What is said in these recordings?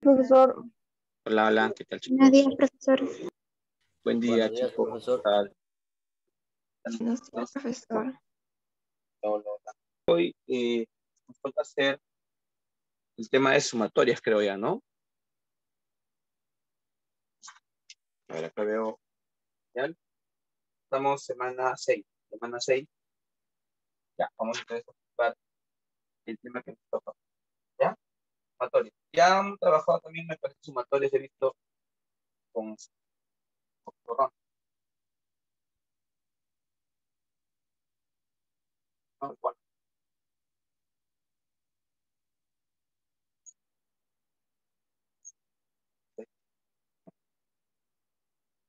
Profesor. Hola, hola, ¿qué tal, chicos? Buenos días, profesor. Buen día, Buenos días, chicos. profesor. ¿Qué tal? Buenos días, profesor. Hola, hola. Hoy eh, nos toca hacer el tema de sumatorias, creo ya, ¿no? A ver, acá veo. ¿Ya? Estamos semana 6. Semana 6. Ya, vamos a empezar a ocupar el tema que nos toca. ¿Ya? Sumatorias. Ya han trabajado también, me parece, sumatorias, he visto con, con igual.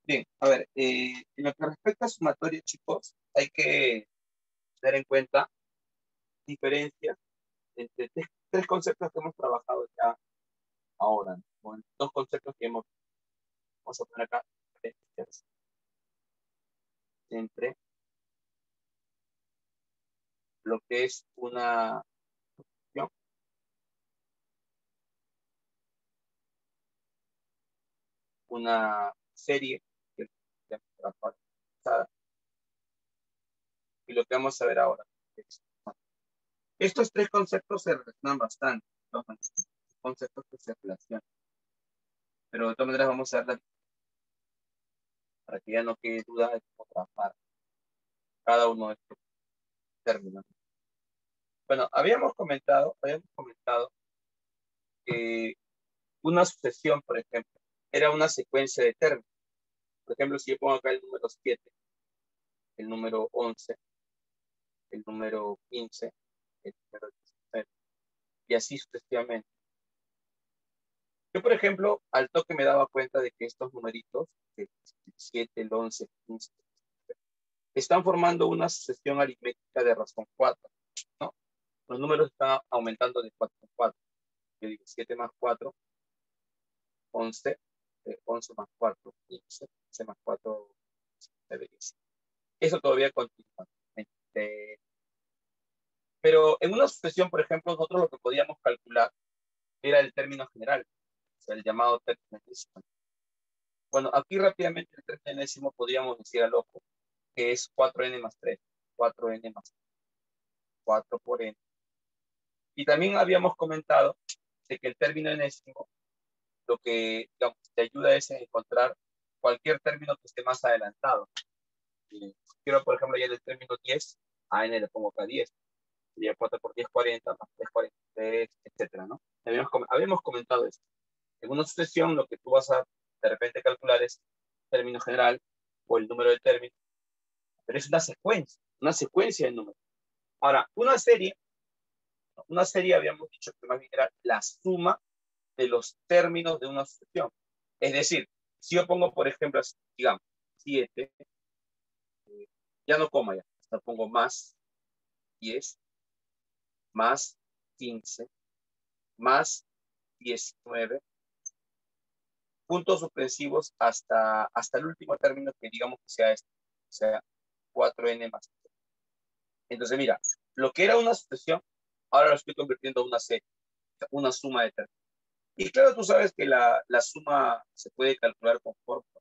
Bien, a ver, eh, en lo que respecta a sumatoria, chicos, hay que tener en cuenta diferencias entre tres, tres conceptos que hemos trabajado ya ahora. Bueno, dos conceptos que hemos, vamos a poner acá, entre lo que es una función una serie que y lo que vamos a ver ahora. es- Estos tres conceptos se relacionan bastante, conceptos que se relacionan. Pero de todas maneras vamos a ver la para que ya no quede duda de cómo trabajar cada uno de estos términos. Bueno, habíamos comentado, habíamos comentado que una sucesión, por ejemplo, era una secuencia de términos. Por ejemplo, si yo pongo acá el número 7, el número 11, el número 15, el número 19, y así sucesivamente. Yo, por ejemplo, al toque me daba cuenta de que estos numeritos, el 7, el 11, el 15, están formando una sucesión aritmética de razón 4, ¿no? Los números están aumentando de 4 en 4. Yo digo 7 más 4, 11, eh, 11 más 4, 15, 15 más 4, 19, 10. Eso todavía continúa. Este, pero en una sucesión, por ejemplo, nosotros lo que podíamos calcular era el término general, o sea, el llamado término enésimo. Bueno, aquí rápidamente el término enésimo podríamos decir al ojo que es 4n más 3, 4n más 4 por n. Y también habíamos comentado de que el término enésimo lo que digamos, te ayuda es a encontrar cualquier término que esté más adelantado. Si quiero, por ejemplo, ya en el término 10, a n le pongo acá 10. Sería 4 por 10, 40, más 3, 43, etcétera, ¿no? Habíamos, habíamos comentado esto. En una sucesión, lo que tú vas a de repente calcular es término general o el número de términos, pero es una secuencia, una secuencia de números. Ahora, una serie, una serie habíamos dicho que más bien era la suma de los términos de una sucesión. Es decir, si yo pongo, por ejemplo, digamos, 7, eh, ya no coma ya, hasta pongo más 10, más 15, más 19, puntos suspensivos hasta, hasta el último término que digamos que sea este, o sea, 4n más. Entonces, mira, lo que era una sucesión, ahora lo estoy convirtiendo en una serie, una suma de términos. Y claro, tú sabes que la, la suma se puede calcular con fórmula.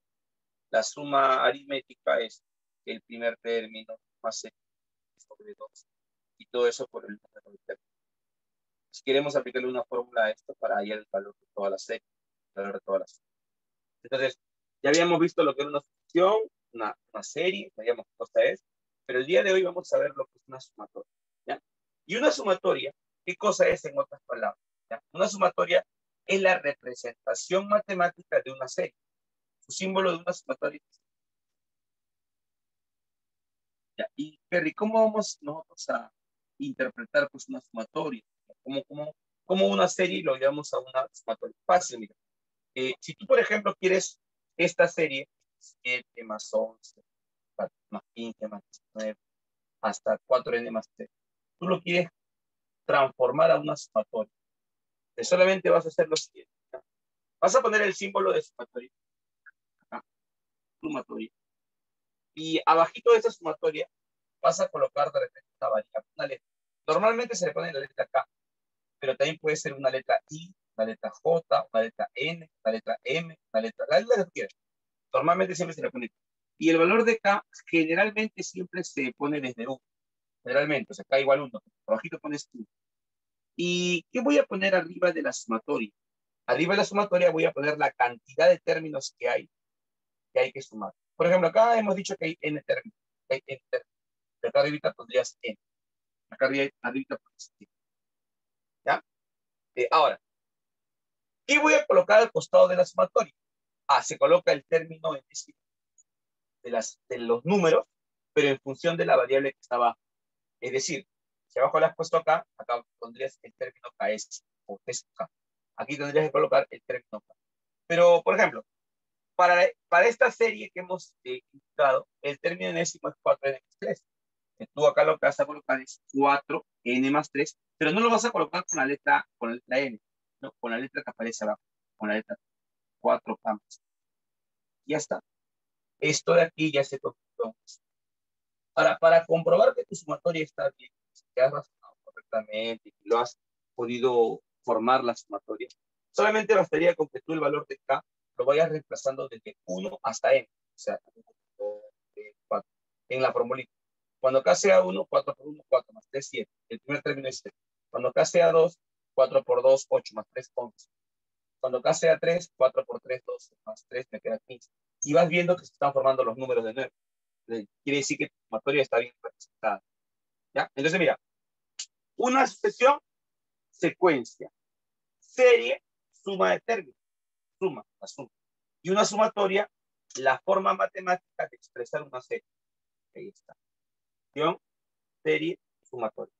La suma aritmética es el primer término más x sobre 2 todo eso por el. Si queremos aplicarle una fórmula a esto para hallar el valor de toda la serie, el valor de toda la serie. Entonces, ya habíamos visto lo que era una sucesión, una, una serie, sabíamos qué cosa es, pero el día de hoy vamos a ver lo que es una sumatoria. ¿ya? Y una sumatoria, ¿qué cosa es en otras palabras? ¿ya? Una sumatoria es la representación matemática de una serie. Su símbolo de una sumatoria ¿ya? Y, Perry, ¿cómo vamos nosotros a interpretar pues, una sumatoria? ¿Cómo, cómo, cómo una serie lo llevamos a una sumatoria? Fácil, mira. Eh, si tú, por ejemplo, quieres esta serie, 7 más 11, más 15 más 19, hasta 4n más 3, tú lo quieres transformar a una sumatoria. Que solamente vas a hacer lo siguiente. ¿ya? Vas a poner el símbolo de sumatoria. Acá, sumatoria. Y abajito de esa sumatoria vas a colocar de repente una variable, una letra. Normalmente se le pone la letra K, pero también puede ser una letra I, una letra J, una letra N, una letra M, una letra, la letra que quieras. Normalmente siempre se le pone. Y el valor de K generalmente siempre se pone desde 1. Generalmente, o sea, K igual 1. Abajito pones 1. ¿Y qué voy a poner arriba de la sumatoria? Arriba de la sumatoria voy a poner la cantidad de términos que hay que hay que sumar. Por ejemplo, acá hemos dicho que hay n términos. Hay n términos. Acá arriba pondrías n. Acá arriba pondrías n. ¿Ya? Eh, ahora, ¿qué voy a colocar al costado de la sumatoria? Ah, se coloca el término en de, las, de los números, pero en función de la variable que está abajo. Es decir, si abajo le has puesto acá, acá pondrías el término KS o K. Aquí tendrías que colocar el término K. Pero, por ejemplo, para, para esta serie que hemos eh, indicado, el término enésimo es 4n más 3. Tú acá lo que vas a colocar es 4n más 3, pero no lo vas a colocar con la letra, con la letra n, no, con la letra que aparece abajo, con la letra 4 más. Ya está. Esto de aquí ya se completó. Ahora, para comprobar que tu sumatoria está bien, que has razonado correctamente que lo has podido formar la sumatoria, solamente bastaría con que tú el valor de K lo vayas reemplazando desde 1 hasta n, o sea, 4, en la formulita. Cuando K sea 1, 4 por 1, 4 más 3, 7. El primer término es 7. Cuando K sea 2, 4 por 2, 8 más 3, 11. Cuando K sea 3, 4 por 3, 12 más 3, me queda 15. Y vas viendo que se están formando los números de 9. Quiere decir que tu sumatoria está bien representada. ¿Ya? Entonces, mira, una sucesión, secuencia, serie, suma de términos, suma, la suma. Y una sumatoria, la forma matemática de expresar una serie. Ahí está. Serie, sumatoria.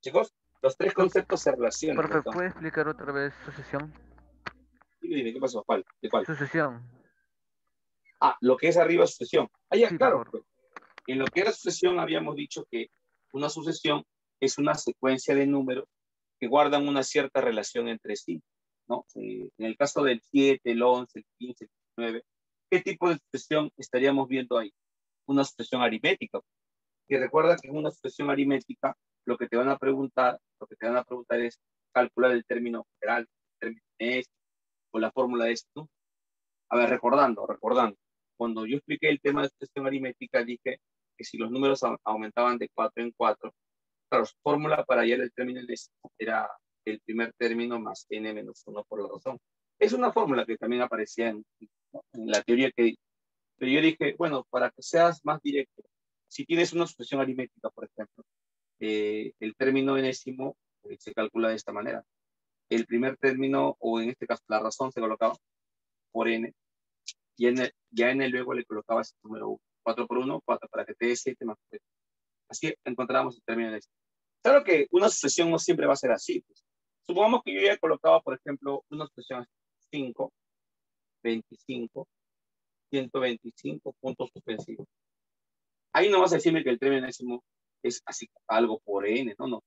Chicos, los tres conceptos se relacionan. Profe, ¿puede explicar otra vez sucesión? Dime, dime, ¿qué pasó? ¿Cuál? ¿De cuál? Sucesión. Ah, lo que es arriba sucesión. Ah, ya, claro. Pues. En lo que era sucesión habíamos dicho que una sucesión es una secuencia de números que guardan una cierta relación entre sí. ¿no? Eh, en el caso del 7, el 11, el 15, el 19, ¿qué tipo de sucesión estaríamos viendo ahí? Una sucesión aritmética. Y recuerda que en una sucesión aritmética lo que te van a preguntar, lo que te van a preguntar es calcular el término general, el término este, o la fórmula de esto. A ver, recordando, recordando. Cuando yo expliqué el tema de sucesión aritmética, dije que si los números aumentaban de 4 en 4, claro, su fórmula para hallar el término era el primer término más n menos 1 por la razón. Es una fórmula que también aparecía en, la teoría que pero yo dije, bueno, para que seas más directo, si tienes una sucesión aritmética, por ejemplo, eh, el término enésimo eh, se calcula de esta manera. El primer término, o en este caso la razón, se colocaba por n, y en ya en el luego le colocabas el número 1. 4 por 1, 4 para que te dé 7 más 3. Así encontramos el término enésimo. Claro que una sucesión no siempre va a ser así. Pues. Supongamos que yo ya colocaba, por ejemplo, una sucesión 5, 25, 125 puntos suspensivos. Ahí no vas a decirme que el término enésimo es así algo por n, no, no.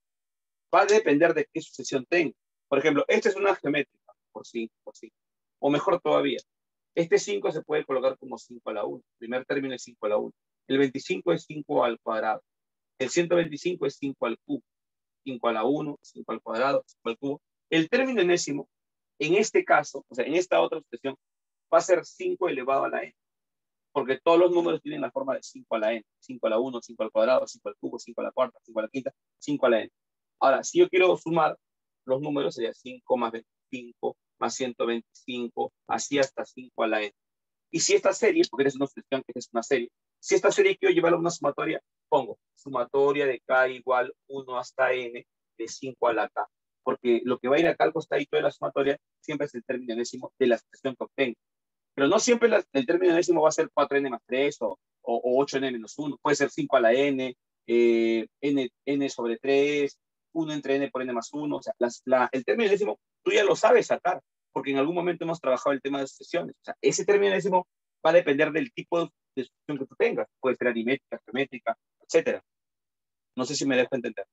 Va a depender de qué sucesión tenga. Por ejemplo, esta es una geométrica por 5, por 5. O mejor todavía, este 5 se puede colocar como 5 a la 1. El primer término es 5 a la 1. El 25 es 5 al cuadrado. El 125 es 5 al cubo. 5 a la 1, 5 al cuadrado, 5 al cubo. El término enésimo, en este caso, o sea, en esta otra expresión, va a ser 5 elevado a la n. Porque todos los números tienen la forma de 5 a la n. 5 a la 1, 5 al cuadrado, 5 al cubo, 5 a la cuarta, 5 a la quinta, 5 a la n. Ahora, si yo quiero sumar los números, sería 5 más 25 más 125, así hasta 5 a la n. Y si esta serie, porque es una expresión que es una serie, si esta serie quiero llevarla a una sumatoria, pongo sumatoria de k igual 1 hasta n de 5 a la k. Porque lo que va a ir acá al costadito de la sumatoria siempre es el término enésimo de la expresión que obtengo. Pero no siempre el término enésimo va a ser 4n más 3 o, o, 8n menos 1. Puede ser 5 a la n, eh, n, n sobre 3, 1 entre n por n más 1. O sea, la, el término enésimo tú ya lo sabes sacar, porque en algún momento hemos trabajado el tema de sucesiones. O sea, ese término enésimo va a depender del tipo de sucesión que tú tengas. Puede ser aritmética, geométrica, etcétera. No sé si me dejo entender.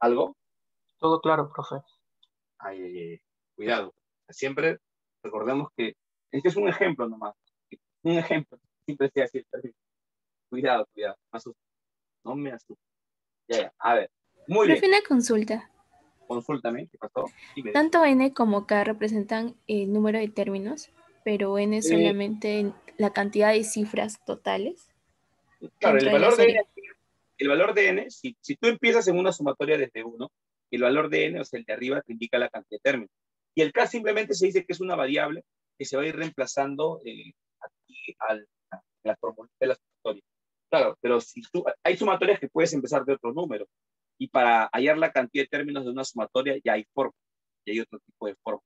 ¿Algo? Todo claro, profe. Ay, ay, ay. Cuidado. Siempre recordemos que este es un ejemplo nomás. Un ejemplo. Siempre sea así. Cuidado, cuidado. Me asusto. No me. Ya, ya. A ver. Muy profe, una consulta. Consúltame, ¿qué pasó? Dime. Tanto n como k representan el número de términos, pero n es Eh. solamente la cantidad de cifras totales. Claro, el de valor de n, el valor de n, si, si tú empiezas en una sumatoria desde 1, el valor de n, o sea, el de arriba, te indica la cantidad de términos. Y el k simplemente se dice que es una variable que se va a ir reemplazando eh, aquí al, a la fórmula de la sumatoria. Claro, pero si tú, hay sumatorias que puedes empezar de otro número. Y para hallar la cantidad de términos de una sumatoria ya hay forma, y hay otro tipo de forma,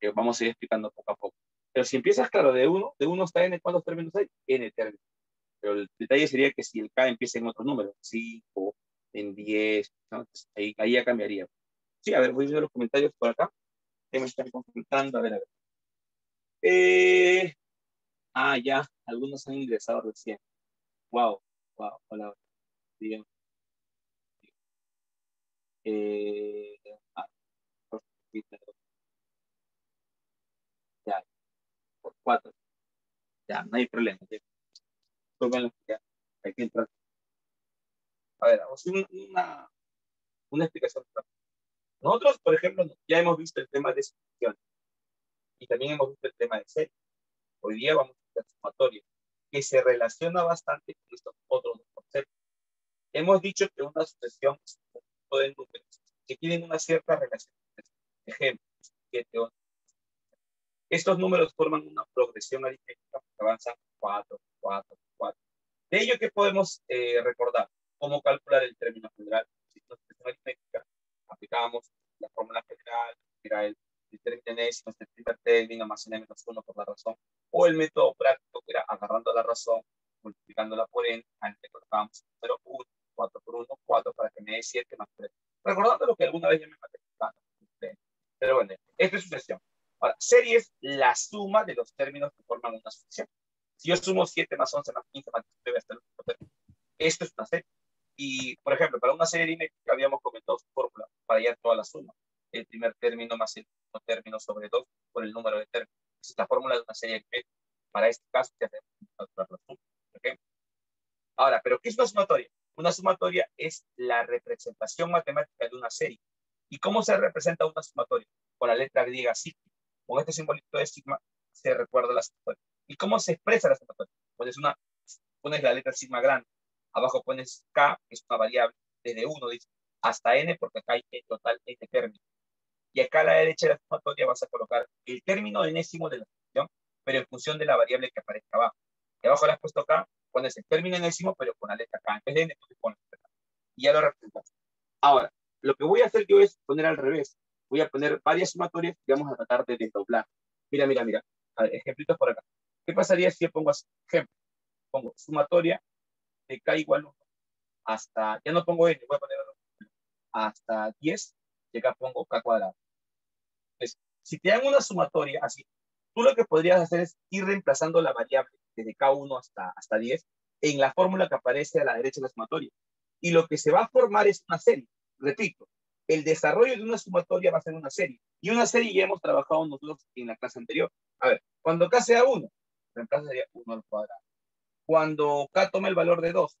que vamos a ir explicando poco a poco. Pero si empiezas, claro, de 1, de 1 hasta n, ¿cuántos términos hay? n términos. Pero el detalle sería que si el K empieza en otro número, 5, en 10, ¿no? Ahí, ahí ya cambiaría. Sí, a ver, voy viendo los comentarios por acá. Me están consultando, a ver, a ver. Eh, ah, ya, algunos han ingresado recién. Wow, wow, hola. Bien. Eh, ah, por- ya, por cuatro. Ya, no hay problema. ya. Hay que entrar. A ver, vamos a hacer un- una, una explicación. Nosotros, por ejemplo, ya hemos visto el tema de sucesión y también hemos visto el tema de serie. Hoy día vamos a ver sumatoria, que se relaciona bastante con estos otros dos conceptos. Hemos dicho que una sucesión es un conjunto de números que tienen una cierta relación. Ejemplo, 7, 11. Estos números forman una progresión aritmética que avanzan 4, 4, 4. De ello, ¿qué podemos eh, recordar? ¿Cómo calcular el término general? Aplicábamos la fórmula general, que era el, el término enésimo, el primer término más n menos 1 por la razón, o el método práctico, que era agarrando la razón, multiplicándola por n, ahí le colocábamos 0, 1, 4 por 1, 4 para que me dé 7 más 3. Recordando lo que alguna vez ya me maté. Pero bueno, esto es sucesión. Ahora, serie es la suma de los términos que forman una sucesión. Si yo sumo 7 más 11 más 15 más 19 hasta el último término, esto es una serie. Y, por ejemplo, para una serie aritmética habíamos comentado su fórmula para hallar toda la suma. El primer término más el último término sobre 2 por el número de términos. Esa es la fórmula de una serie aritmética. Para este caso, ya tenemos que la suma. ¿ok? Ahora, ¿pero qué es una sumatoria? Una sumatoria es la representación matemática de una serie. ¿Y cómo se representa una sumatoria? Con la letra griega sigma. Con este simbolito de sigma se recuerda la sumatoria. ¿Y cómo se expresa la sumatoria? Pones, una, pones la letra sigma grande. Abajo pones k, que es una variable, desde 1, dice, hasta n, porque acá hay en total n términos. Y acá a la derecha de la sumatoria vas a colocar el término enésimo de la función, pero en función de la variable que aparezca abajo. Y abajo le has puesto k, pones el término enésimo, pero con la letra k. En vez de n, pones k. Y ya lo representas. Ahora, lo que voy a hacer yo es poner al revés. Voy a poner varias sumatorias y vamos a tratar de desdoblar. Mira, mira, mira. A ver, ejemplitos por acá. ¿Qué pasaría si yo pongo así? Ejemplo. Pongo sumatoria de k igual 1 hasta, ya no pongo n, voy a poner hasta 10 y acá pongo k cuadrado. Entonces, si te dan una sumatoria así, tú lo que podrías hacer es ir reemplazando la variable desde k1 hasta, hasta 10 en la fórmula que aparece a la derecha de la sumatoria. Y lo que se va a formar es una serie. Repito, el desarrollo de una sumatoria va a ser una serie. Y una serie ya hemos trabajado nosotros en la clase anterior. A ver, cuando k sea 1, reemplaza sería 1 al cuadrado. Cuando k tome el valor de 2,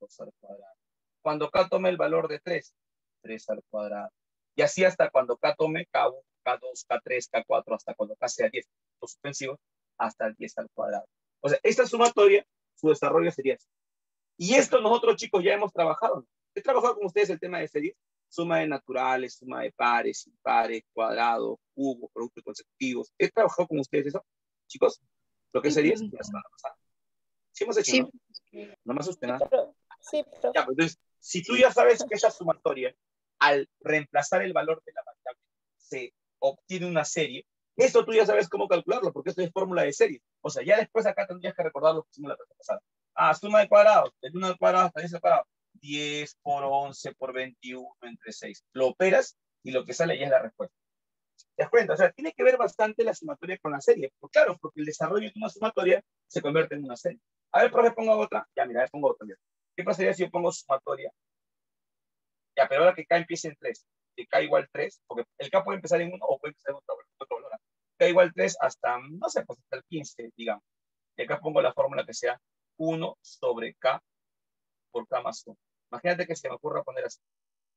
2 al cuadrado. Cuando k tome el valor de 3, 3 al cuadrado. Y así hasta cuando k tome k1, k2, k3, k4, hasta cuando k sea 10, los suspensivos, hasta el 10 al cuadrado. O sea, esta sumatoria, su desarrollo sería así. Y esto nosotros, chicos, ya hemos trabajado. He trabajado con ustedes el tema de series, suma de naturales, suma de pares, impares, cuadrados, cubos, productos consecutivos. He trabajado con ustedes eso, chicos. Lo que es Sí, profesor. la semana pasada. Sí hemos hecho, Sí. ¿no? No me asusten nada. Pero- sí, pero Ya, pues, entonces, si tú ya sabes que esa sumatoria, al reemplazar el valor de la variable, se obtiene una serie, esto tú ya sabes cómo calcularlo, porque esto es fórmula de serie. O sea, ya después acá tendrías que recordar lo que hicimos la clase pasada. Ah, suma de cuadrados, del 1 al cuadrado hasta 10 al cuadrado. 10 por 11 por 21 entre 6. Lo operas y lo que sale ya es la respuesta. ¿Te das cuenta? O sea, tiene que ver bastante la sumatoria con la serie. Pues claro, porque el desarrollo de una sumatoria se convierte en una serie. A ver, profe, pongo otra. Ya, mira, pongo otra. mira. ¿Qué pasaría si yo pongo sumatoria? Ya, pero ahora que K empiece en 3, que K igual 3, porque el K puede empezar en 1 o puede empezar en otro, otro valor. K igual 3 hasta, no sé, pues hasta el 15, digamos. Y acá pongo la fórmula que sea 1 sobre K por K más 1. Imagínate que se me ocurra poner así.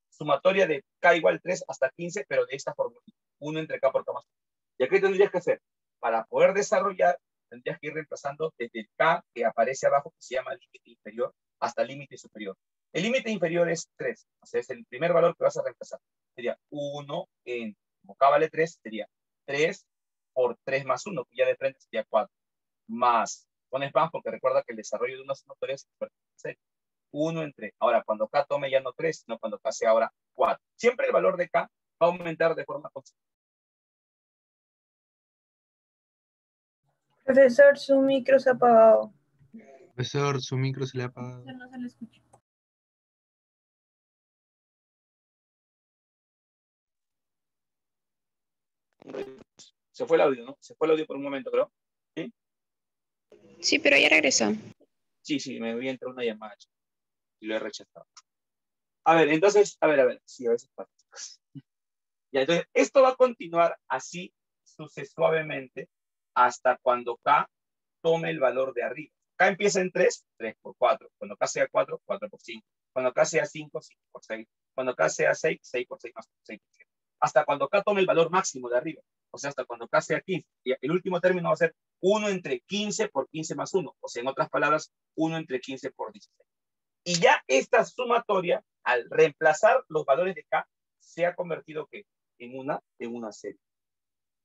sumatoria de k igual 3 hasta 15, pero de esta forma, 1 entre k por k más 1. ¿Y qué tendrías que hacer? Para poder desarrollar, tendrías que ir reemplazando desde el k que aparece abajo, que se llama límite inferior, hasta el límite superior. El límite inferior es 3, o sea, es el primer valor que vas a reemplazar. Sería 1 en, como k vale 3, sería 3 por 3 más 1, que ya de frente sería 4, más, pones más porque recuerda que el desarrollo de una sumatoria es 1 entre, ahora cuando k tome ya no 3, sino cuando k sea ahora 4. Siempre el valor de k va a aumentar de forma constante. Profesor, su micro se ha apagado. Profesor, su micro se le ha apagado. No se le escucha. Se fue el audio, ¿no? Se fue el audio por un momento, creo. ¿Sí? Sí, pero ya regresó. Sí, sí, me voy a entrar una llamada y lo he rechazado. A ver, entonces, a ver, a ver, sí, a veces pasa. Ya, entonces, esto va a continuar así sucesivamente hasta cuando K tome el valor de arriba. K empieza en 3, 3 por 4. Cuando K sea 4, 4 por 5. Cuando K sea 5, 5 por 6. Cuando K sea 6, 6 por 6 más 6 por 7. Hasta cuando K tome el valor máximo de arriba. O sea, hasta cuando K sea 15. Y el último término va a ser 1 entre 15 por 15 más 1. O sea, en otras palabras, 1 entre 15 por 16. Y ya esta sumatoria, al reemplazar los valores de K, se ha convertido ¿qué? en una, en una serie.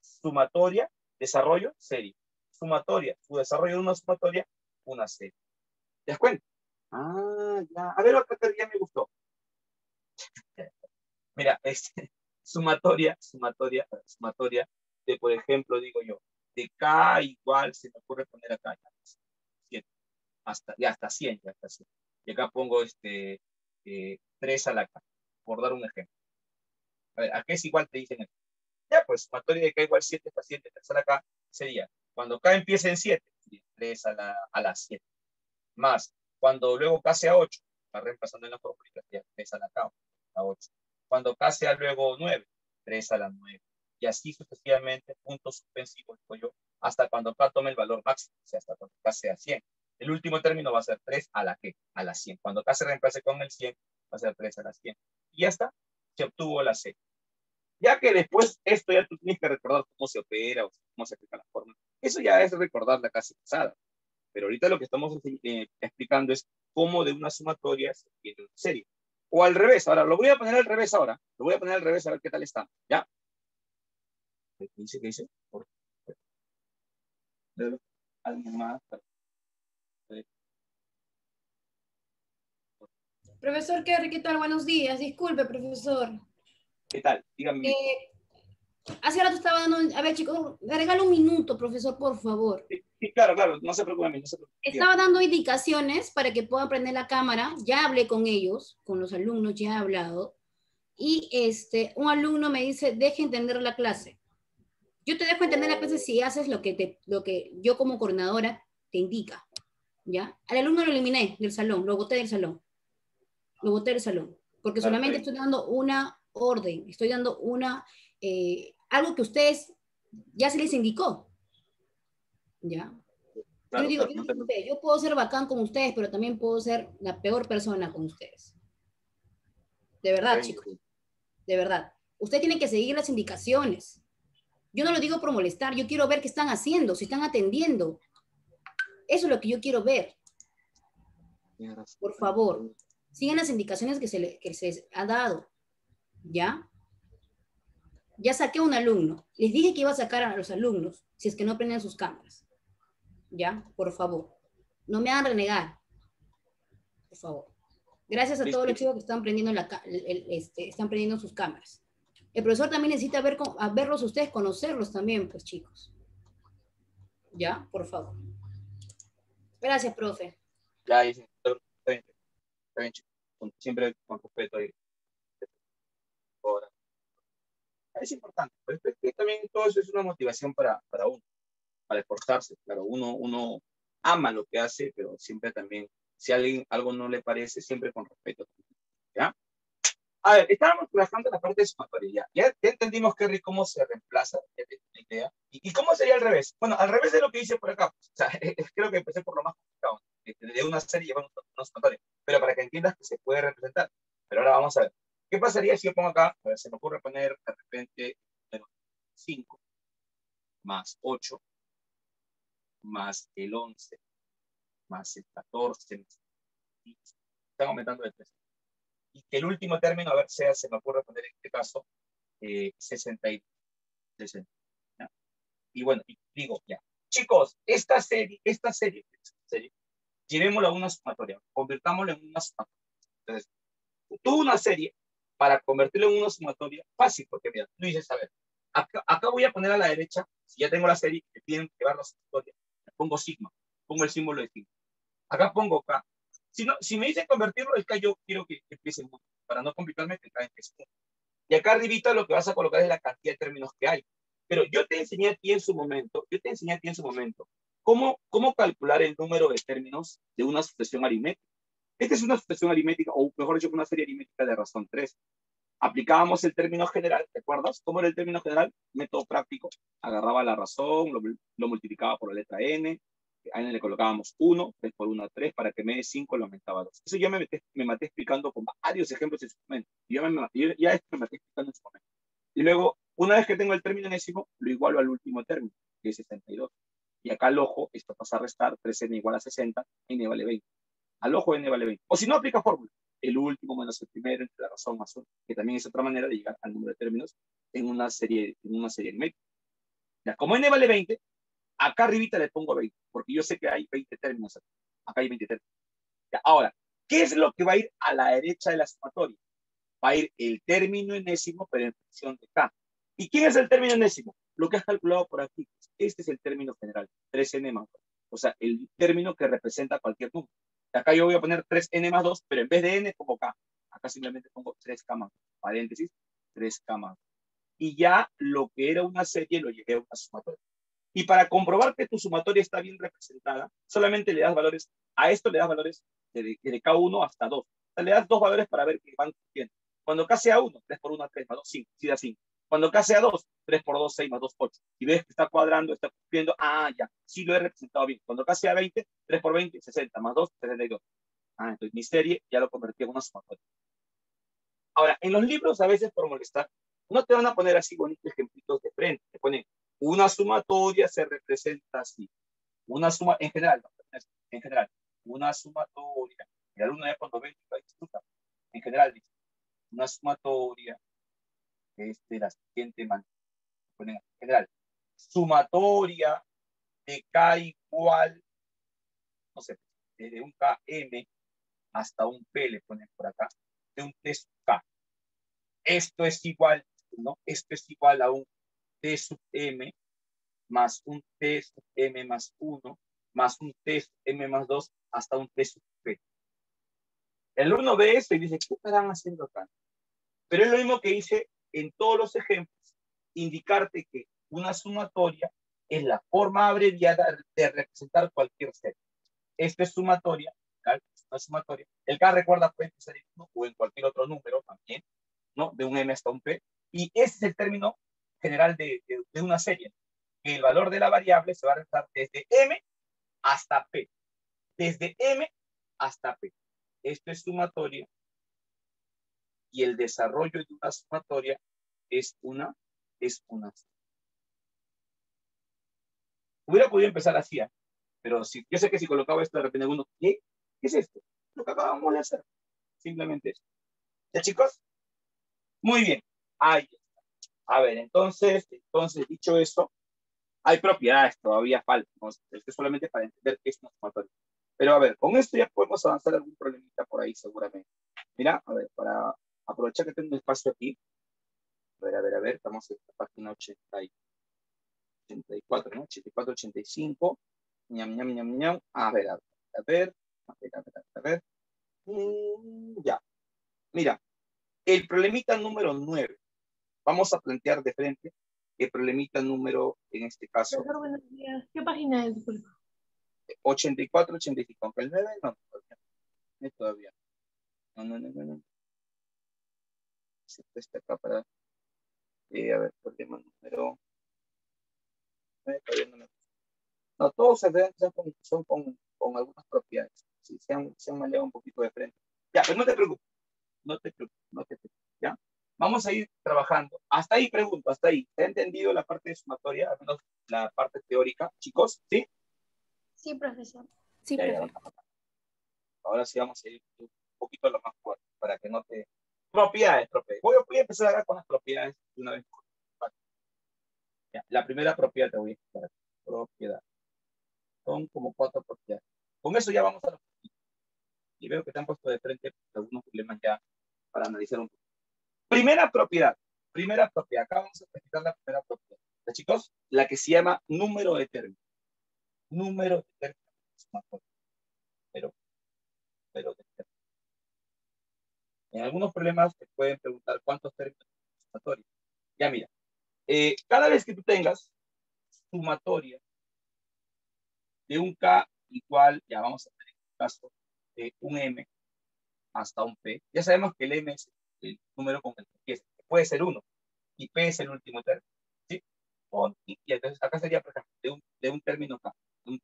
Sumatoria, desarrollo, serie. Sumatoria, su desarrollo de una sumatoria, una serie. ¿Te das cuenta? Ah, ya. A ver, otra ya me gustó. Mira, este, sumatoria, sumatoria, sumatoria de, por ejemplo, digo yo, de K igual, se me ocurre poner acá, ya, 7, hasta, ya hasta 100, ya hasta 100. Y acá pongo este, eh, 3 a la K, por dar un ejemplo. A ver, ¿a qué es igual te dicen? Ya, pues, sumatoria de K igual 7 hasta 7, 3 a la K, sería, cuando K empiece en 7, 3 a la, a la 7. Más, cuando luego K sea 8, está reemplazando en la fórmula, sería 3 a la K, a 8. Cuando K sea luego 9, 3 a la 9. Y así sucesivamente, puntos suspensivos, yo, hasta cuando K tome el valor máximo, o sea, hasta cuando K sea 100. El último término va a ser 3 a la que, a la 100. Cuando K se reemplace con el 100, va a ser 3 a la 100. Y ya está, se obtuvo la C. Ya que después esto ya tú tienes que recordar cómo se opera o cómo se aplica la fórmula. Eso ya es recordar la clase pasada. Pero ahorita lo que estamos eh, explicando es cómo de una sumatoria se tiene una serie. O al revés. Ahora, lo voy a poner al revés ahora. Lo voy a poner al revés a ver qué tal está. ¿Ya? ¿Qué dice? ¿Qué dice? ¿Alguien más? Profesor Kerry, ¿qué tal? Buenos días. Disculpe, profesor. ¿Qué tal? Dígame. Eh, hace rato estaba dando... A ver, chicos, me regalo un minuto, profesor, por favor. Sí, sí, claro, claro. No se preocupe, no se preocupe. Estaba dando indicaciones para que puedan prender la cámara. Ya hablé con ellos, con los alumnos, ya he hablado. Y este, un alumno me dice, deje entender la clase. Yo te dejo entender la clase si haces lo que, te, lo que yo como coordinadora te indica. ¿Ya? Al alumno lo eliminé del salón, lo boté del salón. Lo boté del salón. Porque solamente estoy dando una orden, estoy dando una, eh, algo que ustedes ya se les indicó. ¿Ya? Claro, yo digo, claro, yo, puedo ser bacán con ustedes, pero también puedo ser la peor persona con ustedes. De verdad, chicos. De verdad. Usted tiene que seguir las indicaciones. Yo no lo digo por molestar, yo quiero ver qué están haciendo, si están atendiendo. Eso es lo que yo quiero ver. Por favor, sigan las indicaciones que se, le- que se les ha dado. ¿Ya? Ya saqué a un alumno. Les dije que iba a sacar a los alumnos si es que no prenden sus cámaras. ¿Ya? Por favor. No me hagan renegar. Por favor. Gracias a todos los Listo. chicos que están prendiendo, la, ca- el- el- este, están prendiendo sus cámaras. El profesor también necesita ver, a verlos ustedes, conocerlos también, pues chicos. ¿Ya? Por favor. Gracias, profe. Ya. Está bien, está bien, Siempre con respeto ahí. Es importante. pues, es que también todo eso es una motivación para, para uno, para esforzarse. Claro, uno, uno ama lo que hace, pero siempre también, si a alguien algo no le parece, siempre con respeto. ¿Ya? A ver, estábamos trabajando la parte de sumatoria. Ya, ya, entendimos, Kerry, cómo se reemplaza, una idea. ¿Y, ¿Y cómo sería al revés? Bueno, al revés de lo que hice por acá. O sea, creo que empecé por lo más complicado. De, de una serie llevar una sumatoria. Pero para que entiendas que se puede representar. Pero ahora vamos a ver. ¿Qué pasaría si yo pongo acá? A ver, se me ocurre poner de repente 5 más 8 más el 11 más el 14 más el 15. Están aumentando de 3. Y que el último término, a ver, sea, se me ocurre poner en este caso eh, 62. 60. ¿ya? Y bueno, y digo, ya. Chicos, esta serie, esta serie, esta serie, llevémosla a una sumatoria, convirtámosla en una sumatoria. Entonces, tú una serie, para convertirlo en una sumatoria, fácil, porque mira, tú dices, a ver, acá, acá voy a poner a la derecha, si ya tengo la serie, que piden llevar la sumatoria, pongo sigma, pongo el símbolo de sigma. Acá pongo K. Si, no, si me dicen convertirlo, es que yo quiero que, que empiece en uno, para no complicarme, que cae en uno. Y acá arribita lo que vas a colocar es la cantidad de términos que hay. Pero yo te enseñé a ti en su momento, yo te enseñé a ti en su momento, cómo, cómo calcular el número de términos de una sucesión aritmética. Esta es una sucesión aritmética, o mejor dicho, una serie aritmética de razón 3. Aplicábamos el término general, ¿te acuerdas? ¿Cómo era el término general? Método práctico. Agarraba la razón, lo, lo multiplicaba por la letra n, a n le colocábamos 1, 3 por 1, 3, para que me dé 5 lo aumentaba 2. Eso ya me, me maté explicando con varios ejemplos en su momento. Yo me, yo, ya esto me maté explicando en su momento. Y luego, una vez que tengo el término enésimo, lo igualo al último término, que es 62. Y acá al ojo, esto pasa a restar, 3n igual a 60, n vale 20. Al ojo, n vale 20. O si no, aplica fórmula. El último menos el primero entre la razón más 1, que también es otra manera de llegar al número de términos en una serie, en una serie aritmética. Ya, como n vale 20, acá arribita le pongo 20, porque yo sé que hay 20 términos. Acá, acá hay 20 términos. Ya, ahora, ¿qué es lo que va a ir a la derecha de la sumatoria? Va a ir el término enésimo, pero en función de k. ¿Y quién es el término enésimo? Lo que has calculado por aquí. Este es el término general, 3n más 2. O sea, el término que representa cualquier número. Acá yo voy a poner 3n más 2, pero en vez de n pongo k. Acá simplemente pongo 3k más, paréntesis, 3k más. Y ya lo que era una serie lo llevé a una sumatoria. Y para comprobar que tu sumatoria está bien representada, solamente le das valores, a esto le das valores de, de K1 hasta 2. O sea, le das dos valores para ver que van cumpliendo. Cuando K sea 1, 3 por 1, 3 más 2, 5, sí da 5. Cuando K sea 2, 3 por 2, 6 más 2, 8. Y ves que está cuadrando, está cumpliendo, ah, ya, sí lo he representado bien. Cuando K sea 20, 3 por 20, 60, más 2, 72. Ah, entonces mi serie ya lo convertí en una sumatoria. Ahora, en los libros, a veces por molestar, no te van a poner así bonitos ejemplitos de frente. Te ponen una sumatoria se representa así. Una suma, en general, en general, una sumatoria. El alumno ya cuando ve. En general, dice, una sumatoria es de la siguiente manera. En general, sumatoria de K igual, no sé, de un KM hasta un P, le ponen por acá, de un T sub K. Esto es igual, ¿no? Esto es igual a un T sub M más un T sub M más 1 más un T sub M más 2 hasta un T sub P. El uno ve esto y dice, ¿qué estarán haciendo acá? Pero es lo mismo que hice en todos los ejemplos, indicarte que una sumatoria es la forma abreviada de representar cualquier serie. Esta es sumatoria, una sumatoria. El K, recuerda, puede empezar en 1 o en cualquier otro número también, ¿no? De un M hasta un P. Y ese es el término general de, de, de una serie. El valor de la variable se va a restar desde M hasta P. Desde M hasta P. Esto es sumatoria. Y el desarrollo de una sumatoria es una, es una. Hubiera podido empezar así, ¿eh? pero si, yo sé que si colocaba esto de repente uno, ¿qué? ¿Qué es esto? Lo que acabamos de hacer. Simplemente eso. ¿Ya chicos? Muy bien. Ahí está. A ver, entonces, entonces, dicho eso, hay propiedades, todavía falta. ¿no? Esto es solamente para entender qué es una sumatoria. Pero a ver, con esto ya podemos avanzar algún problemita por ahí seguramente. Mira, a ver, para aprovechar que tengo un espacio aquí. A ver, a ver, a ver, estamos en la página 80 y 84, ¿no? 84, 85. Ñam, ñam, ñam, ñam. A ver, a ver, a ver, a ver, a ver, a ver. Mm, ya. Mira, el problemita número 9. Vamos a plantear de frente el problemita número, en este caso. Buenos días. ¿Qué página es? 84, 85. Aunque el 9 no, todavía. No, todavía. No, no, no, no. No. Se presta acá para. Eh, a ver, problema número. Eh, no, todos se ven, son, con, son con, con algunas propiedades. Sí, se han, se han maleado un poquito de frente. Ya, pero no te preocupes. no te preocupes, no te preocupes, ¿ya? Vamos a ir trabajando. Hasta ahí pregunto, hasta ahí. ¿Se ha entendido la parte de sumatoria, al menos la parte teórica, chicos? ¿Sí? Sí, profesor. Sí, Ya, ya, profe. vamos a- Ahora sí vamos a ir un poquito a lo más fuerte para que no te... Propiedades, propiedades. Voy, voy a empezar acá con las propiedades de una vez. La primera propiedad te voy a explicar. Propiedad. Son como cuatro propiedades. Con eso ya vamos a los Y veo que te han puesto de frente algunos problemas ya para analizar un poco. Primera propiedad. Primera propiedad. Acá vamos a presentar la primera propiedad. ¿Ya, chicos? La que se llama número de términos. Número de términos. Pero, pero de términos. En algunos problemas te pueden preguntar cuántos términos son sumatorios. Ya mira, eh, cada vez que tú tengas sumatoria de un K igual, ya vamos a tener el caso de un M hasta un P, ya sabemos que el M es el número con el que empieza, puede ser 1, y P es el último término. ¿sí? Y, entonces acá sería, de un, de un término K, de un.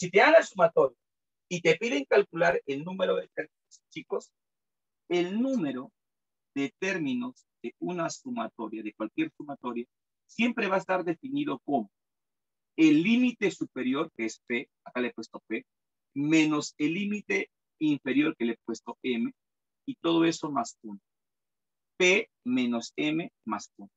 Si te dan la sumatoria y te piden calcular el número de términos, chicos, el número de términos de una sumatoria, de cualquier sumatoria, siempre va a estar definido como el límite superior, que es P, acá le he puesto P, menos el límite inferior que le he puesto M, y todo eso más 1. P menos M más 1.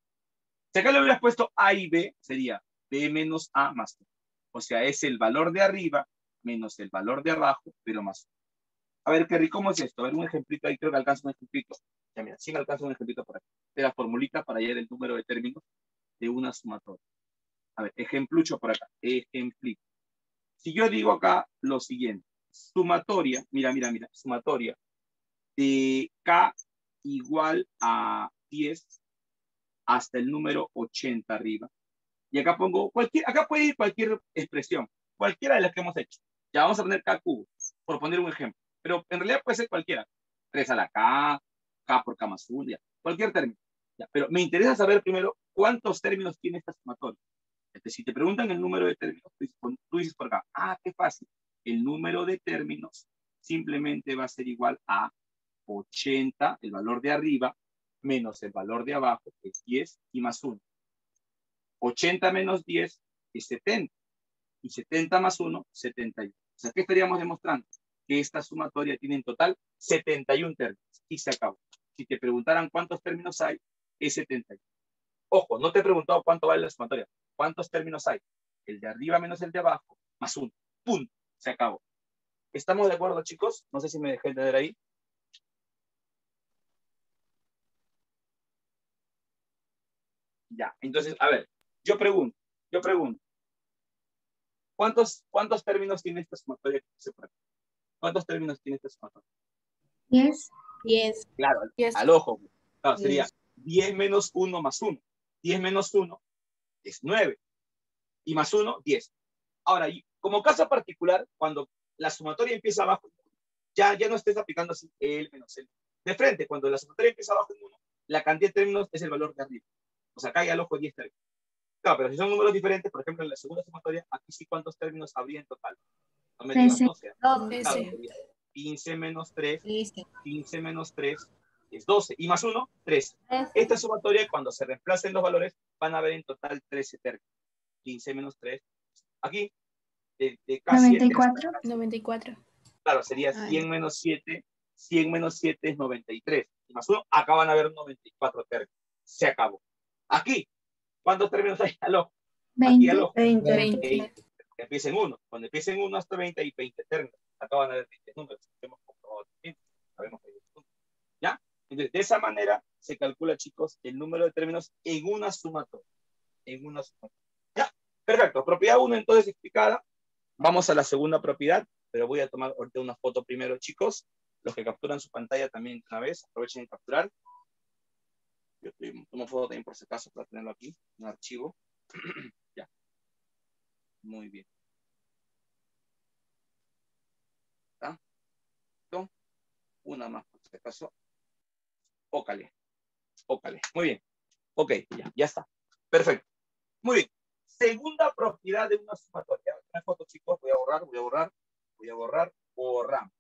Si acá le hubieras puesto A y B, sería B menos A más 1. O sea, es el valor de arriba menos el valor de abajo, pero más 1. A ver, Kerry, ¿cómo es esto? A ver, un ejemplito ahí, creo que alcanza un ejemplito. Ya mira, sí alcanza un ejemplito por aquí. De la formulita para hallar el número de términos de una sumatoria. A ver, ejemplucho por acá. Ejemplito. Si yo digo acá lo siguiente, sumatoria, mira, mira, mira, sumatoria de K igual a 10 hasta el número 80 arriba. Y acá pongo cualquier, acá puede ir cualquier expresión, cualquiera de las que hemos hecho. Ya vamos a poner K cubo, por poner un ejemplo. Pero en realidad puede ser cualquiera. 3 a la K, K por K 1, ya, cualquier término. Ya, pero me interesa saber primero cuántos términos tiene esta sumatoria. Entonces, si te preguntan el número de términos, tú dices por acá, ah, qué fácil. El número de términos simplemente va a ser igual a 80, el valor de arriba, menos el valor de abajo, que es 10, y más 1. 80 menos 10 es 70. Y 70 más 1, 71. O sea, ¿qué estaríamos demostrando? Que esta sumatoria tiene en total 71 términos. Y se acabó. Si te preguntaran cuántos términos hay, es 71. Ojo, no te he preguntado cuánto vale la sumatoria. ¿Cuántos términos hay? El de arriba menos el de abajo, más 1. Punto. Se acabó. ¿Estamos de acuerdo, chicos? No sé si me dejé entender ahí. Ya, entonces, a ver, yo pregunto, yo pregunto. ¿Cuántos, cuántos términos tiene esta sumatoria? que por aquí? ¿Cuántos términos tiene esta sumatoria? Yes. 10. Claro, Yes. al ojo. Claro, sería 10 menos 1 más 1. 10 menos 1 es 9. Y más 1, 10. Ahora, como caso particular, cuando la sumatoria empieza abajo, ya, ya no estés aplicando así el menos el. De frente, cuando la sumatoria empieza abajo en 1, la cantidad de términos es el valor de arriba. O sea, cae al ojo 10 términos. Claro, pero si son números diferentes, por ejemplo, en la segunda sumatoria, aquí sí, ¿cuántos términos habría en total? No me digas Trece. 12. Claro, 13. sería 15 menos 3 Listo. 15 menos 3 es 12. Y más 1, 13. Esta sumatoria, cuando se reemplacen los valores, van a haber en total 13 términos. 15 menos 3. Aquí, de, de casi 94. 94. Claro, sería Ay. 100 menos 7. 100 menos 7 es 93. Y más 1, acá van a haber 94 términos. Se acabó. Aquí, ¿cuántos términos hay al ojo? Aquí al 20. ojo. 20. 20. Que empiecen 1. Cuando empiecen 1 hasta 20 hay 20 términos. Acá van a haber 20 números. Hemos comprobado también. Sabemos que hay 20 números. ¿Ya? Entonces, de esa manera se calcula, chicos, el número de términos en una sumatoria. En una sumatoria. ¿Ya? Perfecto. Propiedad 1 entonces explicada. Vamos a la segunda propiedad, pero voy a tomar ahorita una foto primero, chicos. Los que capturan su pantalla también de una vez, aprovechen de capturar. Yo tomo foto también por si acaso para tenerlo aquí, un archivo. Muy bien. ¿Está? Una más por si acaso. Ócale. Ócale. Muy bien. Ok, ya, ya está. Perfecto. Muy bien. Segunda propiedad de una sumatoria. Una foto, chicos. Voy a borrar, voy a borrar, voy a borrar, borramos.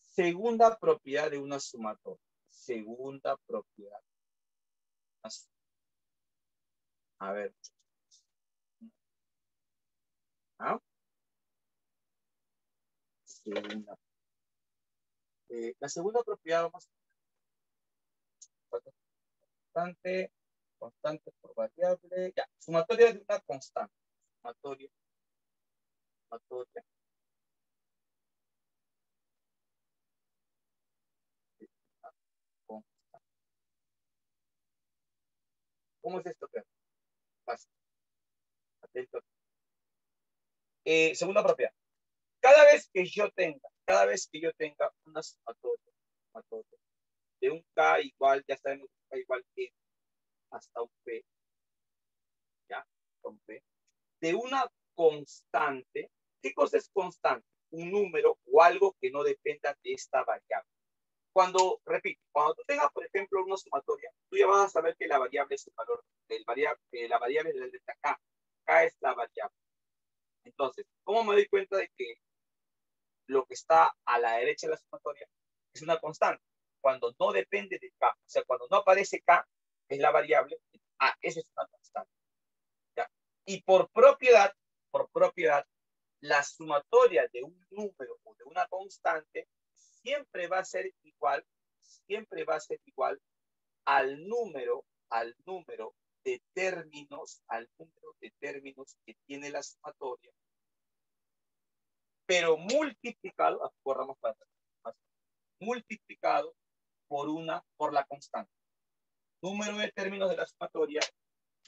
Segunda propiedad de una sumatoria. Segunda propiedad. A ver. ¿Ah? Eh, la segunda propiedad vamos constante, constante por variable, ya, sumatoria de una constante, sumatoria, sumatoria ¿Cómo es esto? Fácil. Atento. Eh, segunda propiedad. Cada vez que yo tenga, cada vez que yo tenga una sumatoria, sumatoria de un K igual, ya sabemos K igual que hasta un P, ¿ya? Un P, de una constante, ¿qué cosa es constante? Un número o algo que no dependa de esta variable. Cuando, repito, cuando tú tengas, por ejemplo, una sumatoria, tú ya vas a saber que la variable es el valor, del variable, la variable es la letra K. K es la variable. Entonces, ¿cómo me doy cuenta de que lo que está a la derecha de la sumatoria es una constante? Cuando no depende de K. O sea, cuando no aparece K, es la variable. Ah, esa es una constante. ¿Ya? Y por propiedad, por propiedad, la sumatoria de un número o de una constante siempre va a ser igual, siempre va a ser igual al número, al número de términos, al número de términos que tiene la sumatoria, pero multiplicado, ah, corramos para atrás, multiplicado por una, por la constante. Número de términos de la sumatoria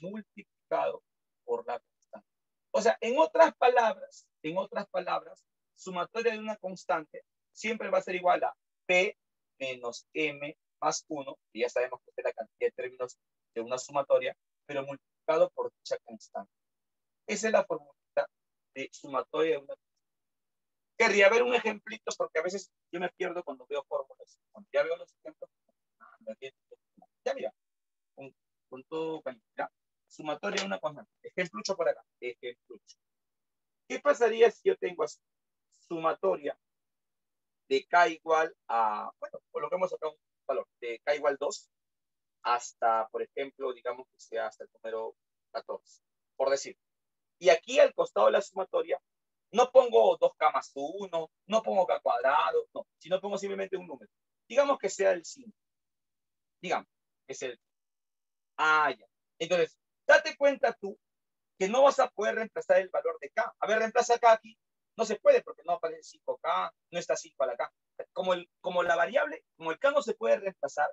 multiplicado por la constante. O sea, en otras palabras, en otras palabras, sumatoria de una constante siempre va a ser igual a P menos M más 1, y ya sabemos que es la cantidad de términos de una sumatoria, pero multiplicado por dicha constante. Esa es la fórmula de sumatoria de una. Querría ver un ejemplito porque a veces yo me pierdo cuando veo fórmulas. Cuando ya veo los ejemplos, ya mira, con, con todo ¿ya? Sumatoria de una constante. Ejemplucho por acá. Ejemplucho. ¿Qué pasaría si yo tengo así? Sumatoria de k igual a, bueno, coloquemos acá un valor, de k igual 2 hasta, por ejemplo, digamos que sea hasta el número 14, por decir. Y aquí al costado de la sumatoria, no pongo 2k más 1, no pongo k cuadrado, no, sino pongo simplemente un número. Digamos que sea el 5. Digamos, es el... Ah, ya. Entonces, date cuenta tú que no vas a poder reemplazar el valor de k. A ver, reemplaza k aquí. No se puede porque no aparece 5K, no está 5 a la K. Como, el, como la variable, como el K no se puede reemplazar,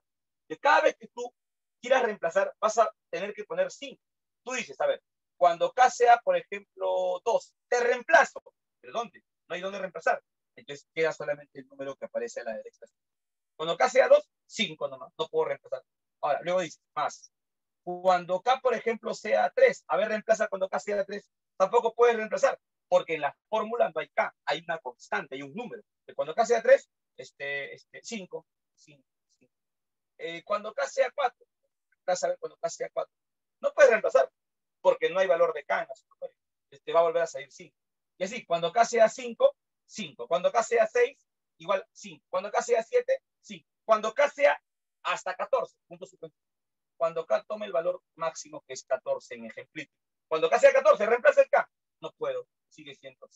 de cada vez que tú quieras reemplazar, vas a tener que poner 5. Tú dices, a ver, cuando K sea, por ejemplo, 2, te reemplazo. ¿Pero dónde? No hay dónde reemplazar. Entonces queda solamente el número que aparece a la derecha. Cuando K sea 2, 5 nomás, no puedo reemplazar. Ahora, luego dices, más. Cuando K, por ejemplo, sea 3, a ver, reemplaza cuando K sea 3, tampoco puedes reemplazar porque en la fórmula no hay K, hay una constante, hay un número. Que cuando K sea 3, este, este, 5, 5, 5. Eh, cuando K sea 4, cuando K sea 4, no puedes reemplazar, porque no hay valor de K en la sumatoria. Este, va a volver a salir 5. Y así, cuando K sea 5, 5. Cuando K sea 6, igual 5. Cuando K sea 7, 5. Cuando K sea hasta 14, punto Cuando K tome el valor máximo, que es 14 en ejemplito. Cuando K sea 14, reemplaza el K. No puedo sigue siendo.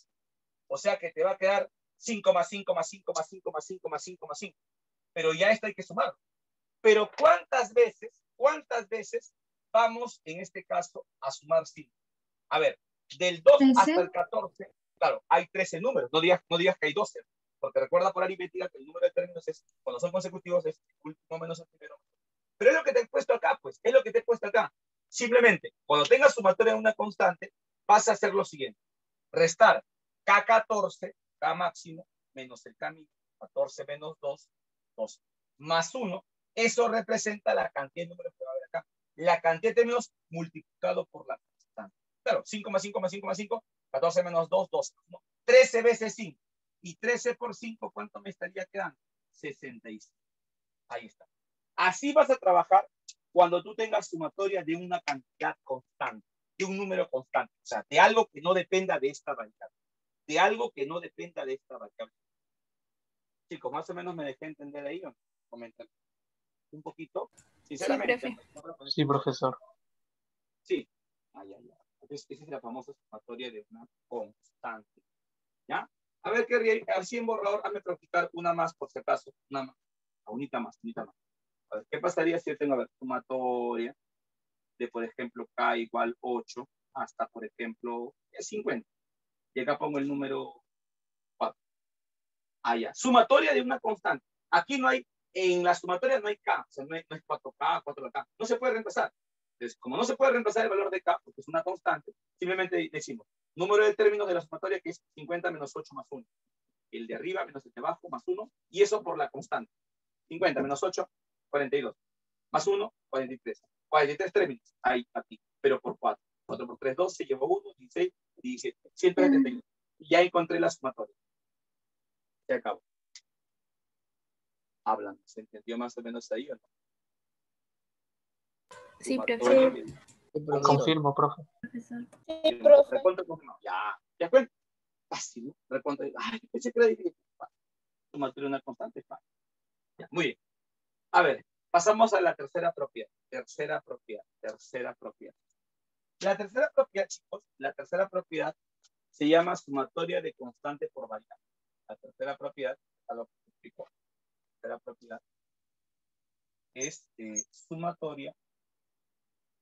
O sea que te va a quedar 5 más 5 más 5 más 5 más 5 más 5 más 5. Pero ya esto hay que sumar. Pero ¿cuántas veces, cuántas veces vamos en este caso a sumar 5? A ver, del 2 hasta el 14, claro, hay 13 números. No digas, no digas que hay 12, porque recuerda por aritmética que el número de términos es, cuando son consecutivos, es el último menos el primero. Pero es lo que te he puesto acá, pues, es lo que te he puesto acá. Simplemente, cuando tengas sumatoria de una constante, vas a hacer lo siguiente restar K14, K máximo, menos el K mínimo, 14 menos 2, 2, más 1, eso representa la cantidad de números que va a haber acá. La cantidad de términos multiplicado por la constante. Claro, 5 más 5 más 5 más 5, 14 menos 2, 2. 13 veces 5. Y 13 por 5, ¿cuánto me estaría quedando? 65. Ahí está. Así vas a trabajar cuando tú tengas sumatoria de una cantidad constante de un número constante, o sea, de algo que no dependa de esta variable, de algo que no dependa de esta variable. Chicos, más o menos me dejé entender ahí. Comenten. Un poquito. Sinceramente. profe. Sí, profesor. Sí. Ay, ay, ay. Entonces, esa es la famosa sumatoria de una constante. ¿Ya? A ver, qué así en borrador, hazme practicar una más por si acaso. Una más. Unita más, unita más. A ver, ¿qué pasaría si yo tengo, a ver, sumatoria de, por ejemplo, k igual 8 hasta, por ejemplo, 50? Y acá pongo el número 4. Ah, ya. Sumatoria de una constante. Aquí no hay, en la sumatoria no hay k, o sea, no, hay, no es 4k, 4k. No se puede reemplazar. Entonces, como no se puede reemplazar el valor de k, porque es una constante, simplemente decimos número de términos de la sumatoria que es 50 menos 8 más 1. El de arriba menos el de abajo más 1, y eso por la constante. 50 menos 8, 42. Más 1, 43. 43 términos hay aquí, pero por 4. 4 por 3, 12, llevo 1, 16, 17, 171. Y ya encontré la sumatoria. Se acabó. Hablan, ¿se entendió más o menos ahí o no? Sí, Sumatoria profe. de- Confirmo, profe. Profesor. Sí, profe. Confirmado. Ya, ya cuenta. Fácil, ¿no? Recuento. Ay, pensé que era difícil. De una constante, fácil. Ya, muy bien. A ver, pasamos a la tercera propiedad. Tercera propiedad. Tercera propiedad. La tercera propiedad, chicos, la tercera propiedad se llama sumatoria de constante por variable. La tercera propiedad, a lo que explico, la tercera propiedad es eh, sumatoria,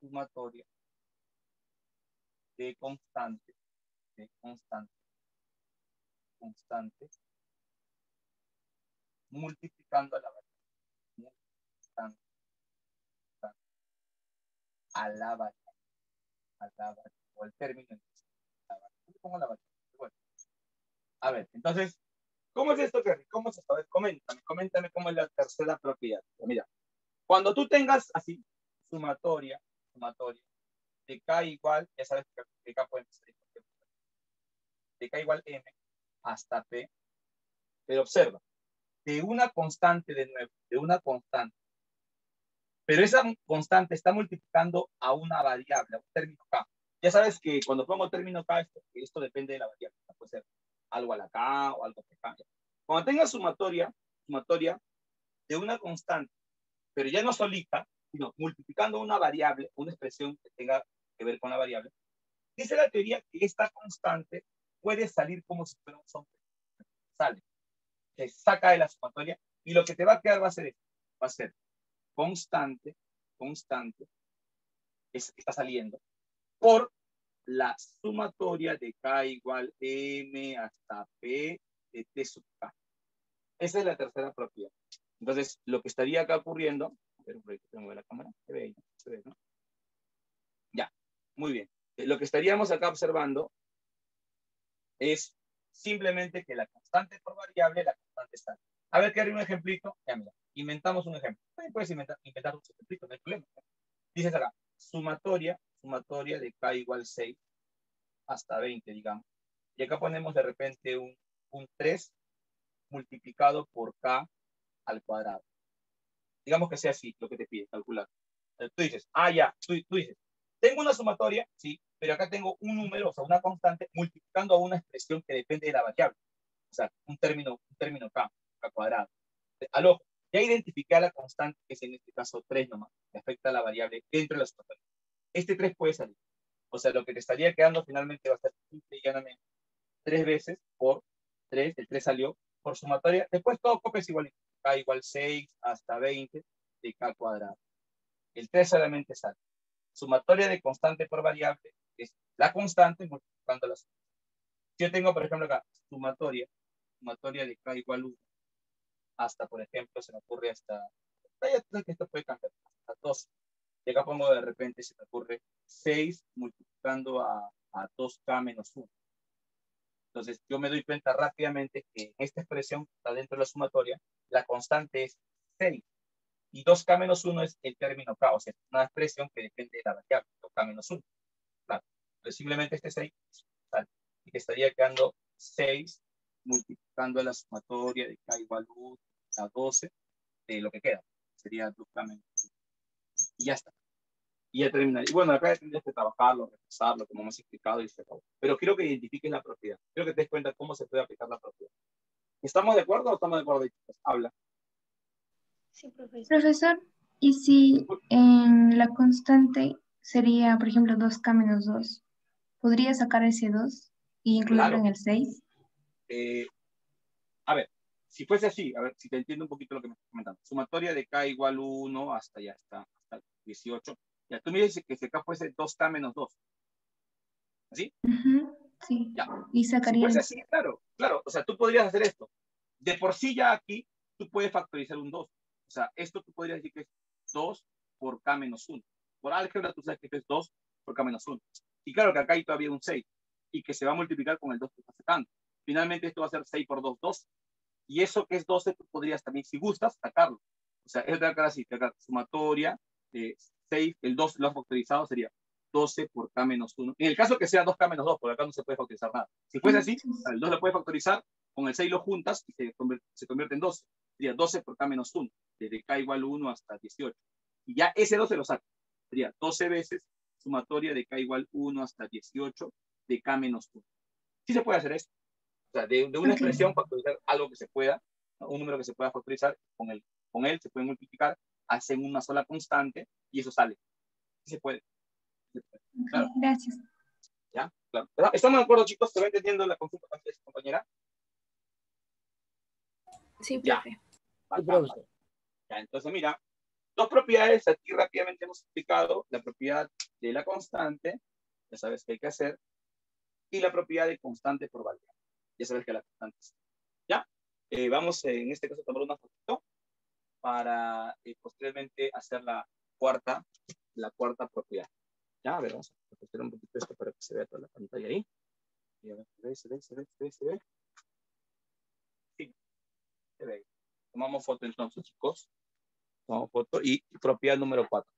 sumatoria de constante, de constante, constante, multiplicando a la variable, multiplicando a la variable, a la variable, o el término la variable. ¿Por qué pongo la variable? Bueno, a ver, entonces, ¿cómo es esto, Kerry? ¿Cómo es esto? A ver, coméntame, coméntame cómo es la tercera propiedad. Mira, cuando tú tengas así, sumatoria, sumatoria, de k igual, ya sabes que de k puede empezar de k igual m hasta p, pero observa, de una constante de nuevo, de una constante, pero esa constante está multiplicando a una variable, a un término k. Ya sabes que cuando pongo término k, esto, esto depende de la variable, puede ser algo a la k o algo que cambia. Cuando tengas sumatoria, sumatoria de una constante, pero ya no solita, sino multiplicando una variable, una expresión que tenga que ver con la variable, dice la teoría que esta constante puede salir como si fuera un sombrero. Sale, se saca de la sumatoria y lo que te va a quedar va a ser esto, va a ser constante, constante, es, está saliendo, por la sumatoria de k igual m hasta p de t sub k. Esa es la tercera propiedad. Entonces, lo que estaría acá ocurriendo, a ver, por tengo la cámara, se ve se ve, ¿no? Ya, muy bien. Eh, Lo que estaríamos acá observando es simplemente que la constante por variable, la constante está. A ver, que hay un ejemplito. Ya, mira, inventamos un ejemplo. Puedes inventar, inventar un ejemplito, no hay problema. Dices acá, sumatoria, sumatoria de k igual 6 hasta 20, digamos. Y acá ponemos de repente un, un 3 multiplicado por k al cuadrado. Digamos que sea así, lo que te pide, calcular. Tú dices, ah, ya, tú, tú dices, tengo una sumatoria, sí, pero acá tengo un número, o sea, una constante, multiplicando a una expresión que depende de la variable. O sea, un término, un término k, k cuadrado. Al ojo, ya identifiqué a la constante, que es en este caso 3 nomás, que afecta a la variable dentro de la sumatoria. Este 3 puede salir. O sea, lo que te estaría quedando finalmente va a ser simple y llanamente 3 veces por 3, el 3 salió, por sumatoria. Después todo copias igual, k igual 6 hasta 20 de k cuadrado. El 3 solamente sale. Sumatoria de constante por variable es la constante multiplicando la suma. Si yo tengo, por ejemplo, acá, sumatoria, sumatoria de k igual 1, hasta, por ejemplo, se me ocurre hasta, que esto puede cambiar, hasta 12. Y acá pongo de repente, se me ocurre 6 multiplicando a, a 2k menos 1. Entonces, yo me doy cuenta rápidamente que en esta expresión que está dentro de la sumatoria, la constante es 6. Y 2k menos 1 es el término k, o sea, una expresión que depende de la variable, 2k menos 1. Claro. Entonces, simplemente este 6 sale. Y te estaría quedando 6 multiplicando la sumatoria de k igual 1 a 12 de lo que queda. Sería 2k menos 1. Y ya está. Y ya termina. Y bueno, acá tendrías que trabajarlo, repasarlo, como hemos explicado, y se acabó. Pero quiero que identifiques la propiedad. Quiero que te des cuenta cómo se puede aplicar la propiedad. ¿Estamos de acuerdo o estamos de acuerdo, chicos? Habla. Sí, profesor. Profesor, ¿y si en la constante sería, por ejemplo, 2K menos 2? ¿Podría sacar ese 2 y incluirlo Claro. en el 6? Eh, a ver, si fuese así, a ver si te entiendo un poquito lo que me estás comentando. Sumatoria de K igual 1 hasta ya está, hasta 18. Ya tú me dices que si K fuese 2K menos 2. ¿Así? Ujú, Sí. Ya. Y Si sacaría fuese el así, claro, claro. O sea, tú podrías hacer esto. De por sí ya aquí, tú puedes factorizar un 2. O sea, esto tú podrías decir que es 2 por K menos 1. Por álgebra tú sabes que es 2 por K menos 1. Y claro que acá hay todavía un 6 y que se va a multiplicar con el 2 que está sacando. Finalmente esto va a ser 6 por 2, 12. Y eso que es 12, tú podrías también, si gustas, sacarlo. O sea, es de acá así, de acá, sumatoria de 6, el 2 lo has factorizado sería 12 por K menos 1. En el caso que sea 2K menos 2, porque acá no se puede factorizar nada. Si fuese así, el 2 lo puedes factorizar, con el 6 lo juntas y se convierte, se convierte en 12. Sería 12 por K menos 1, desde K igual 1 hasta 18. Y ya ese 12 lo saca. Sería 12 veces sumatoria de K igual 1 hasta 18 de K menos 1. Sí se puede hacer esto. O sea, de, de una expresión factorizar algo que se pueda, ¿no? un número que se pueda factorizar, con, el, con él se puede multiplicar, hacen una sola constante y eso sale. Se puede. Se Claro. Gracias. ¿Ya? Claro. ¿Estamos de acuerdo, chicos? ¿Se va entendiendo la consulta de su compañera? Sí, Ya. profe. Ya, entonces, mira, dos propiedades aquí rápidamente hemos explicado. La propiedad de la constante, ya sabes qué hay que hacer, y la propiedad de constante por variable. Ya sabes que la constante es. ¿Ya? Eh, vamos eh, en este caso a tomar una fotito para eh, posteriormente hacer la cuarta, la cuarta propiedad. Ya, a ver, vamos a hacer un poquito esto para que se vea toda la pantalla ahí. Y a ver, se ve, se ve, se ve, se ve, se ve. Sí, se ve. Tomamos foto entonces, chicos. Tomamos foto y propiedad número 4.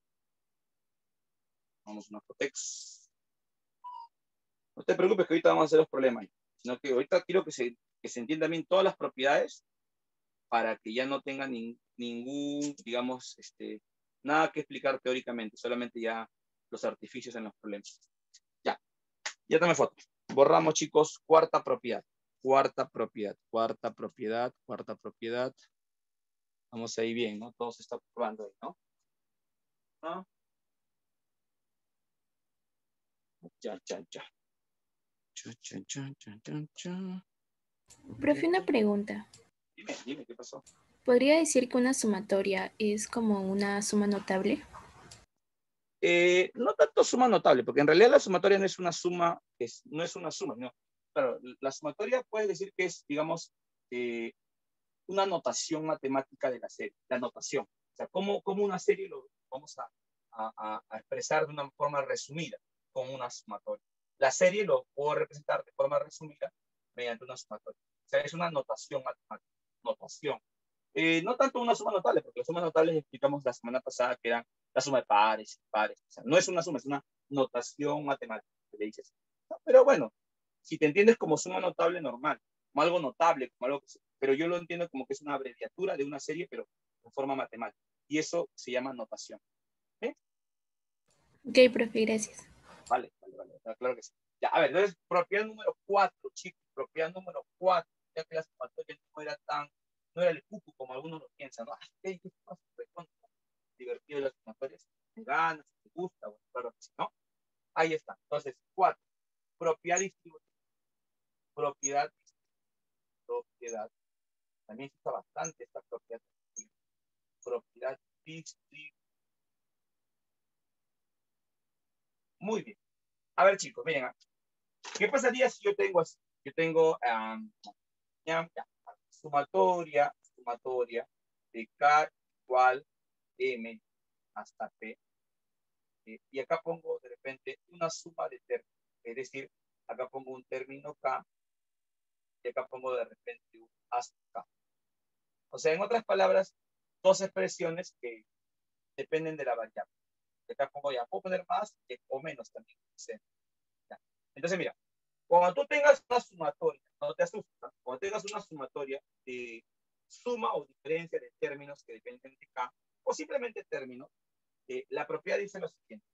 Vamos una fotex. No te preocupes que ahorita vamos a hacer los problemas, sino que ahorita quiero que se, que se entiendan bien todas las propiedades para que ya no tengan nin- ningún, digamos, este, nada que explicar teóricamente, solamente ya los artificios en los problemas. Ya, ya tomé foto. Borramos, chicos, cuarta propiedad. Cuarta propiedad, cuarta propiedad, cuarta propiedad. Vamos ahí bien, ¿no? Todo se está probando ahí, ¿no? ¿No? Ya, ya, ya. Cha, cha, cha, cha, cha, cha. Profe, una pregunta. Dime, dime, ¿qué pasó? ¿Podría decir que una sumatoria es como una suma notable? Eh, no tanto suma notable, porque en realidad la sumatoria no es una suma, es, no es una suma, no. Claro, la sumatoria puede decir que es, digamos, eh, una notación matemática de la serie, la notación. O sea, cómo, cómo una serie lo vamos a- a- a expresar de una forma resumida con una sumatoria. La serie lo puedo representar de forma resumida mediante una sumatoria. O sea, es una notación matemática, notación. Eh, no tanto una suma notable, porque las sumas notables explicamos la semana pasada que eran la suma de pares, pares. O sea, no es una suma, es una notación matemática, le dices. ¿no? Pero bueno, si te entiendes como suma notable normal, como algo notable, como algo que pero yo lo entiendo como que es una abreviatura de una serie, pero en forma matemática. Y eso se llama notación. Ok, profe, gracias. Vale, vale, vale, claro que sí. Ya, a ver, entonces, propiedad número 4, chicos, propiedad número 4, ya que la sumatoria no era tan, no era el cucu como algunos lo piensan, ¿no? Ay, ¿qué Divertido las sumatorias, te ganas, te gusta, bueno, claro que sí, ¿no? Ahí está. Entonces, 4, propiedad distributiva. Propiedad distributiva. Propiedad. También se usa bastante esta propiedad. distributiva. Propiedad distributiva. Muy bien. A ver, chicos, miren. ah, ¿Qué pasaría si yo tengo así? Yo tengo am, ya, ya, sumatoria, sumatoria de K igual M hasta P. eh, y acá pongo de repente una suma de términos. Es decir, acá pongo un término K y acá pongo de repente un hasta K. O sea, en otras palabras, dos expresiones que dependen de la variable. Acá pongo ya, puedo poner más o menos también. Entonces, mira, cuando tú tengas una sumatoria, no te asustes, ¿no? cuando tengas una sumatoria de suma o diferencia de términos que dependen de K, o simplemente términos, eh, la propiedad dice lo siguiente.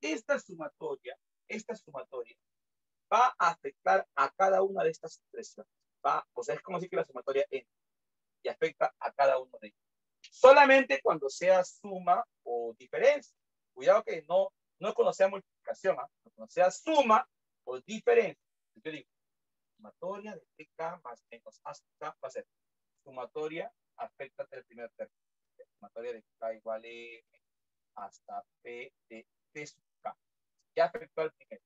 Esta sumatoria, esta sumatoria va a afectar a cada una de estas expresiones. va, o sea, es como si que la sumatoria n y afecta a cada uno de ellos. Solamente cuando sea suma o diferencia. Cuidado que no, no sea multiplicación, ¿ah? cuando sea suma o diferencia. Yo digo, sumatoria de TK más menos hasta va a ser sumatoria afecta el primer término. Sumatoria de K igual M hasta P de T sub K. Ya afectó al primero.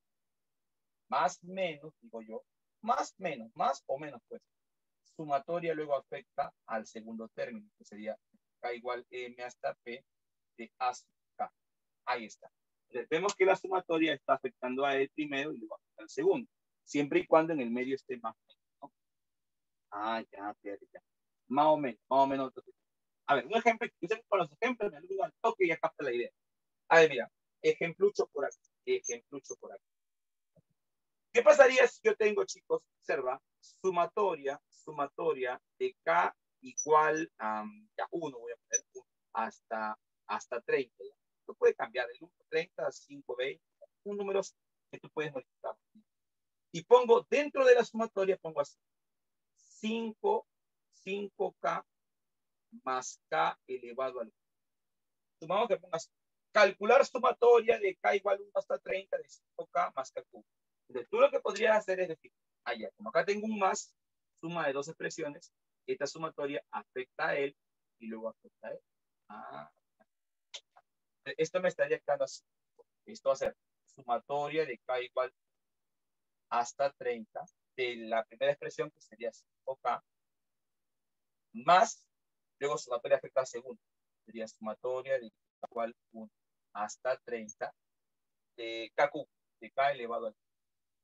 Más menos, digo yo, más menos, más o menos, pues. Sumatoria luego afecta al segundo término, que sería K igual M hasta P de A sub K. Ahí está. Vemos que la sumatoria está afectando a el primero y luego al segundo, siempre y cuando en el medio esté más o menos. ¿no? Ah, ya, ya, ya. Más o menos, más o menos. A ver, un ejemplo, con los ejemplos me ayuda al toque y ya capta la idea. A ver, mira, ejemplucho por aquí, ejemplucho por aquí. ¿Qué pasaría si yo tengo, chicos, observa, sumatoria, sumatoria de K igual a um, 1, voy a poner hasta, hasta 30. ¿ya? Tú puedes cambiar el 1, 30, 5, 20, un número que tú puedes modificar. Y pongo dentro de la sumatoria, pongo así, 5, 5K más K elevado al 1. Sumamos que pongas calcular sumatoria de K igual 1 hasta 30 de 5K más K cubo. Entonces, tú lo que podrías hacer es decir, allá, como acá tengo un más, suma de dos expresiones, esta sumatoria afecta a él y luego afecta a él. Ah. Esto me estaría quedando así. Esto va a ser sumatoria de K igual hasta 30 de la primera expresión que sería 5K más, luego sumatoria afecta a segunda. Sería sumatoria de igual 1 hasta 30 de KQ, de K elevado al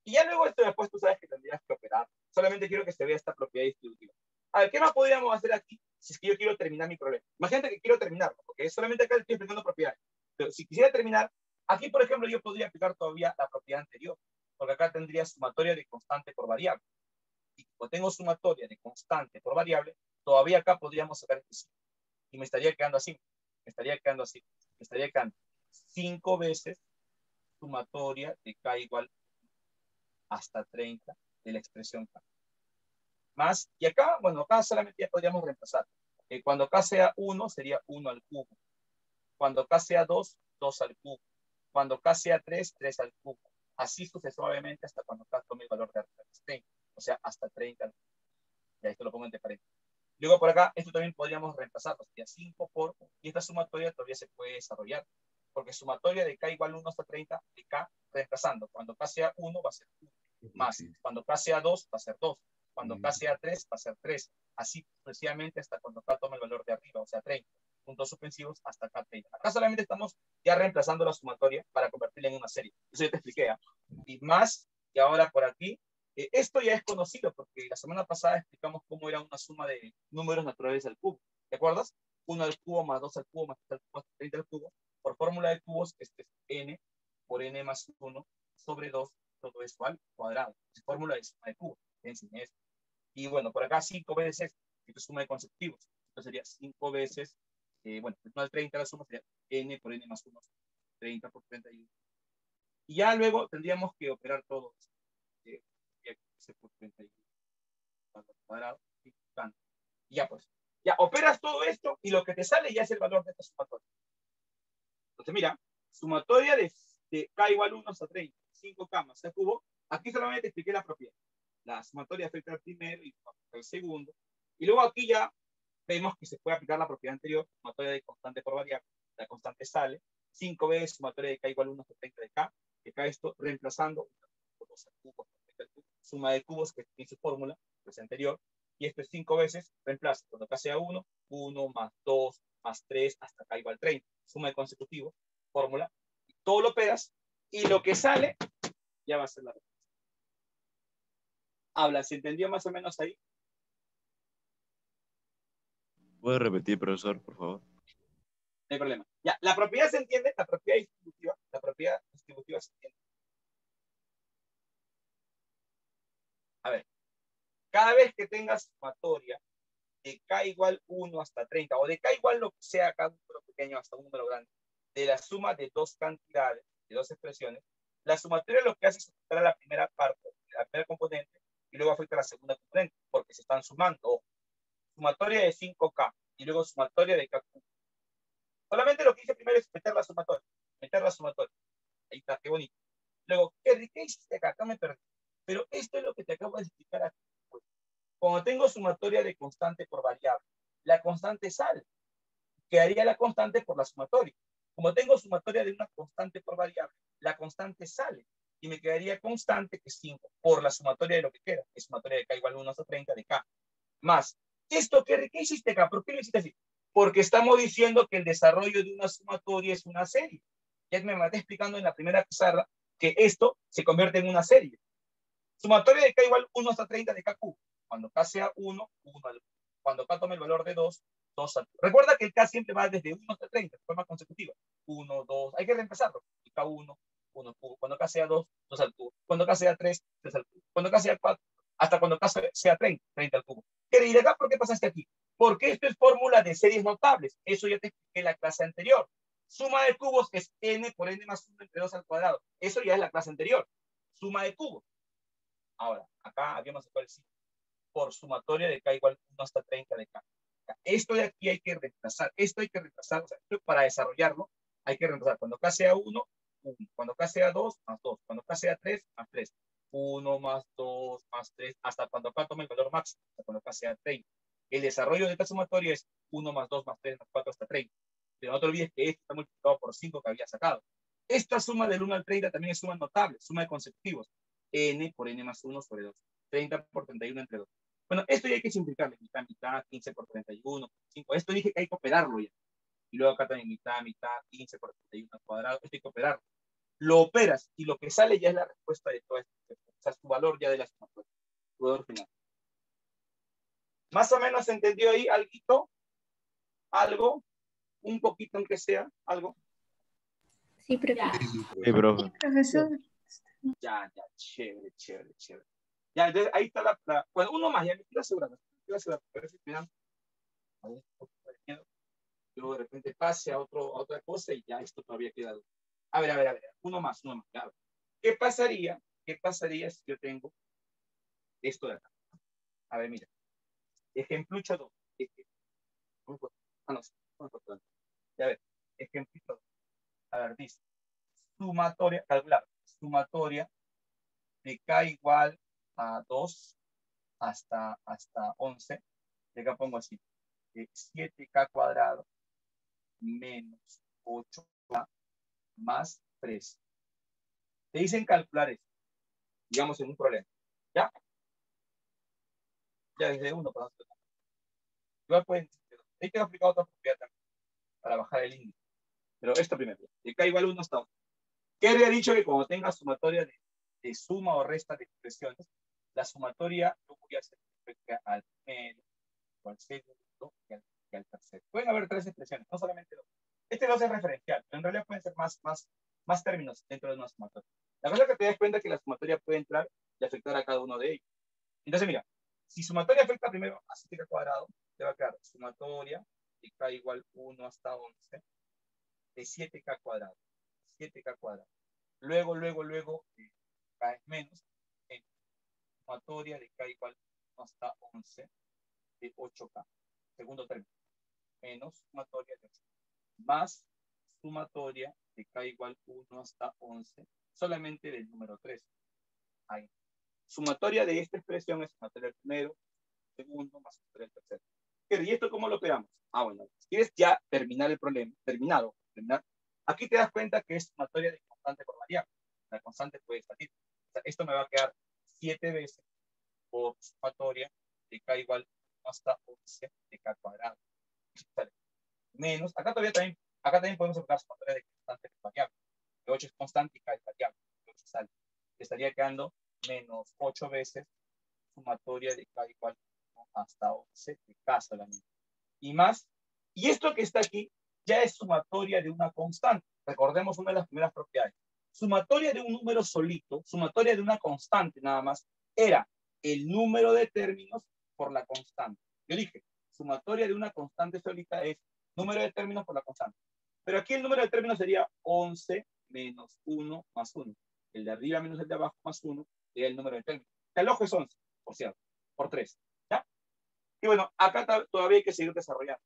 y ya luego esto después tú sabes que tendrías que operar. Solamente quiero que se vea esta propiedad distributiva. A ver, ¿qué más podríamos hacer aquí si es que yo quiero terminar mi problema? Imagínate que quiero terminar, porque solamente acá estoy aplicando propiedades. Pero si quisiera terminar, aquí, por ejemplo, yo podría aplicar todavía la propiedad anterior, porque acá tendría sumatoria de constante por variable. Y como tengo sumatoria de constante por variable, todavía acá podríamos sacar este sí. Y me estaría quedando así. Me estaría quedando así. Me estaría quedando cinco veces sumatoria de k igual hasta 30 de la expresión K. Más, y acá, bueno, acá solamente ya podríamos reemplazar. Eh, cuando K sea 1, sería 1 al cubo. Cuando K sea 2, 2 al cubo. Cuando K sea 3, 3 al cubo. Así sucesivamente hasta cuando K tome el valor de 30. O sea, hasta 30 al cubo. Y esto lo pongo entre paréntesis. Luego por acá, esto también podríamos reemplazarlo. Sería 5 por, y esta sumatoria todavía se puede desarrollar. Porque sumatoria de K igual 1 hasta 30, de K reemplazando. Cuando K sea 1, va a ser 1 más. Cuando K sea 2, va a ser 2. Cuando K sea 3, va a ser 3. Así sucesivamente hasta cuando K tome el valor de arriba, o sea, 30. Puntos suspensivos hasta K 30. Acá solamente estamos ya reemplazando la sumatoria para convertirla en una serie. Eso ya te expliqué. ¿eh? Y más, y ahora por aquí, eh, esto ya es conocido porque la semana pasada explicamos cómo era una suma de números naturales al cubo. ¿Te acuerdas? 1 al cubo más 2 al cubo más 3 al cubo más 30 al cubo. Por fórmula de cubos, este es n por n más 1 sobre 2 todo esto al cuadrado. Se fórmula de suma de cubos. Esto. Y bueno, por acá 5 veces, esto es suma de consecutivos. Entonces sería 5 veces, eh, bueno, no al 30 la suma sería n por n más 1, 30 por 31. Y ya luego tendríamos que operar todo esto. Eh, por 31 cuadrado y ya pues, ya operas todo esto y lo que te sale ya es el valor de esta sumatoria. Entonces mira, sumatoria de, de k igual 1 hasta 30 5 camas se cubo, aquí solamente expliqué la propiedad. La sumatoria afecta al primero y al segundo. Y luego aquí ya vemos que se puede aplicar la propiedad anterior, sumatoria de constante por variable. La constante sale. 5 veces sumatoria de k igual 1 hasta 30 de k. Que k esto reemplazando suma de cubos que tiene su fórmula, pues anterior. Y esto es 5 veces, reemplaza. Cuando k sea 1, 1 más 2 más 3 hasta k igual 30. Suma de consecutivos, fórmula. Y todo lo pegas y lo que sale ya va a ser la respuesta. Habla, ¿se entendió más o menos ahí? ¿Puede repetir, profesor, por favor? No hay problema. Ya, la propiedad se entiende, la propiedad distributiva, la propiedad distributiva se entiende. A ver, cada vez que tengas sumatoria de k igual 1 hasta 30, o de k igual lo que sea cada número pequeño hasta un número grande, de la suma de dos cantidades, de dos expresiones, la sumatoria lo que hace es a la primera parte, la primera componente, y luego afecta a la segunda componente, porque se están sumando. Sumatoria de 5K y luego sumatoria de KQ. Solamente lo que hice primero es meter la sumatoria, meter la sumatoria. Ahí está, qué bonito. Luego, ¿qué, qué hiciste acá? Acá me perdí. Pero esto es lo que te acabo de explicar aquí. Pues. Cuando tengo sumatoria de constante por variable, la constante sale. Quedaría la constante por la sumatoria. Como tengo sumatoria de una constante por variable, la constante sale y me quedaría constante, que es 5, por la sumatoria de lo que queda, que es sumatoria de k igual a 1 hasta 30 de k, más. ¿Esto qué, qué hiciste acá? ¿Por qué lo hiciste así? Porque estamos diciendo que el desarrollo de una sumatoria es una serie. Ya me maté explicando en la primera pizarra que esto se convierte en una serie. Sumatoria de k igual 1 hasta 30 de kq. Cuando k sea 1, 1 al Cuando k tome el valor de 2, 2 al Recuerda que el k siempre va desde 1 hasta 30, de forma consecutiva. 1, 2, hay que reemplazarlo. K1, 1 cubo. Cuando K sea 2, 2 al cubo. Cuando K sea 3, 3 al cubo. Cuando K sea 4, hasta cuando K sea 30, 30 al cubo. ¿Qué ir acá? ¿Por qué pasaste aquí? Porque esto es fórmula de series notables. Eso ya te expliqué en la clase anterior. Suma de cubos es n por n más 1 entre 2 al cuadrado. Eso ya es la clase anterior. Suma de cubos. Ahora, acá habíamos sacado el signo. Por sumatoria de k igual 1 hasta 30 de k. Esto de aquí hay que reemplazar. Esto hay que reemplazar. O sea, para desarrollarlo hay que reemplazar. Cuando k sea 1, 1. Cuando K sea 2, más 2. Cuando K sea 3, más 3. 1 más 2 más 3, hasta cuando K tome el valor máximo, hasta cuando K sea 30. El desarrollo de esta sumatoria es 1 más 2 más 3 más 4 hasta 30. Pero no te olvides que esto está multiplicado por 5 que había sacado. Esta suma del 1 al 30 también es suma notable, suma de consecutivos. n por n más 1 sobre 2. 30 por 31 entre 2. Bueno, esto ya hay que simplificarle. Mitad, mitad, 15 por 31, 5. Esto dije que hay que operarlo ya. Y luego acá también mitad, mitad, 15 por 31 al cuadrado. Esto hay que operarlo lo operas y lo que sale ya es la respuesta de todo esto. O sea, es tu valor ya de la sumatoria, tu valor final. Más o menos se entendió ahí algo, algo, un poquito aunque sea, algo. Sí, profesor. Sí, profe. Profesor. Ya, ya, chévere, chévere, chévere. Ya, entonces ahí está la, bueno, uno más, ya me quiero asegurar, me quiero asegurar, pero si miran, luego de repente pase a, otro, a otra cosa y ya esto todavía queda a ver, a ver, a ver, uno más, uno más. Claro. ¿Qué pasaría? ¿Qué pasaría si yo tengo esto de acá? A ver, mira. Ejemplo 2. Ah, no, muy importante. A ver, ejemplo 2. A ver, dice, sumatoria, calcular, sumatoria de k igual a 2 hasta, hasta 11. De acá pongo así, 7k cuadrado menos 8k más 3. Te dicen calcular esto, digamos en un problema. ¿Ya? Ya desde uno para otro. Igual pueden, hay que aplicar otra propiedad también para bajar el índice. Pero esto primero, de k igual 1 hasta 1. ¿Qué habría dicho que cuando tenga sumatoria de, suma o resta de expresiones, la sumatoria yo voy a hacer al primero, al segundo y al, y al tercero? Pueden haber tres expresiones, no solamente dos. Este no es referencial, pero en realidad pueden ser más, más, más términos dentro de una sumatoria. La cosa es que te das cuenta que la sumatoria puede entrar y afectar a cada uno de ellos. Entonces, mira, si sumatoria afecta primero a 7k cuadrado, te va a quedar sumatoria de k igual 1 hasta 11 de 7k cuadrado. 7k cuadrado. Luego, luego, luego, eh, k es menos, en sumatoria de k igual 1 hasta 11 de 8k. Segundo término. Menos sumatoria de 8 más sumatoria de k igual 1 hasta 11, solamente del número 3. Ahí. Sumatoria de esta expresión es sumatoria del primero, segundo, más sumatoria del tercero. ¿Y esto cómo lo operamos? Ah, bueno, si quieres ya terminar el problema, terminado, terminar, aquí te das cuenta que es sumatoria de constante por variable. La constante puede salir. O sea, esto me va a quedar 7 veces por sumatoria de k igual 1 hasta 11 de k cuadrado menos, acá todavía también, acá también podemos aplicar sumatoria de constante variable. De 8 es constante y K es variable. 8 sale. Estaría quedando menos 8 veces sumatoria de K igual hasta 11 de K solamente. Y más, y esto que está aquí ya es sumatoria de una constante. Recordemos una de las primeras propiedades. Sumatoria de un número solito, sumatoria de una constante nada más, era el número de términos por la constante. Yo dije, sumatoria de una constante solita es número de términos por la constante. Pero aquí el número de términos sería 11 menos 1 más 1. El de arriba menos el de abajo más 1 sería el número de términos. El ojo es 11. por cierto, por 3. ¿Ya? Y bueno, acá todavía hay que seguir desarrollando.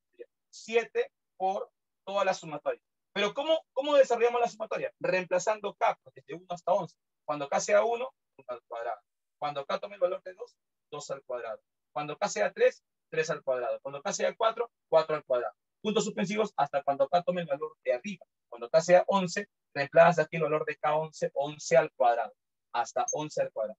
7 por toda la sumatoria. Pero ¿cómo, cómo desarrollamos la sumatoria? Reemplazando K pues, desde 1 hasta 11. Cuando K sea 1, 1 al cuadrado. Cuando K tome el valor de 2, 2 al cuadrado. Cuando K sea 3, 3 al cuadrado. Cuando K sea 4, 4 al cuadrado. Puntos suspensivos hasta cuando K tome el valor de arriba. Cuando K sea 11, reemplaza aquí el valor de K11, 11 al cuadrado. Hasta 11 al cuadrado.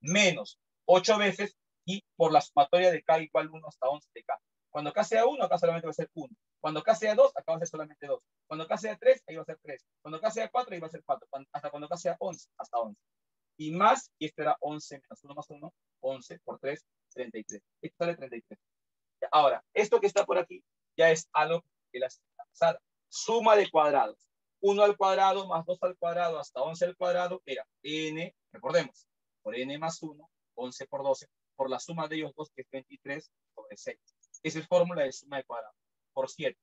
Menos 8 veces y por la sumatoria de K igual 1 hasta 11 de K. Cuando K sea 1, acá solamente va a ser 1. Cuando K sea 2, acá va a ser solamente 2. Cuando K sea 3, ahí va a ser 3. Cuando K sea 4, ahí va a ser 4. Hasta cuando K sea 11, hasta 11. Y más, y esto era 11 menos 1 más 1, 11 por 3, 33. Esto sale 33. Ahora, esto que está por aquí ya es algo que la pasada. Suma de cuadrados. 1 al cuadrado más 2 al cuadrado hasta 11 al cuadrado era n, recordemos, por n más 1, 11 por 12, por la suma de ellos dos, que es 23 sobre 6. Esa es fórmula de suma de cuadrados por 7,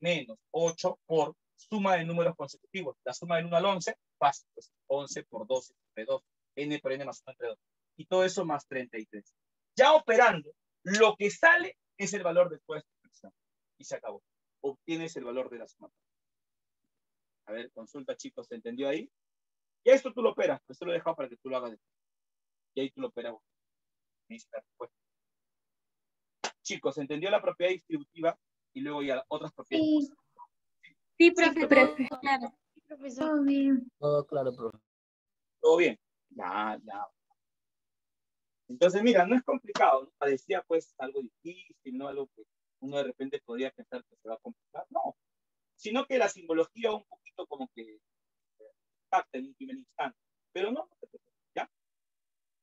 menos 8 por suma de números consecutivos. La suma del 1 al 11, fácil, pues 11 por 12 entre 2, n por n más 1 entre 2. Y todo eso más 33. Ya operando, lo que sale es el valor después de. Y se acabó. Obtienes el valor de la suma. A ver, consulta chicos, ¿se entendió ahí? Y esto tú lo operas, pues te lo he dejado para que tú lo hagas. Y ahí tú lo operas. Chicos, ¿se entendió la propiedad distributiva y luego ya otras propiedades? Sí, sí profe, profe. Claro. Todo bien. Todo claro, profe. Todo bien. Ya, ya. Entonces, mira, no es complicado, ¿no? Parecía pues algo difícil, ¿no? Algo que uno de repente podría pensar que se va a complicar. No, sino que la simbología un poquito como que capta en un primer instante. Pero no, ¿ya?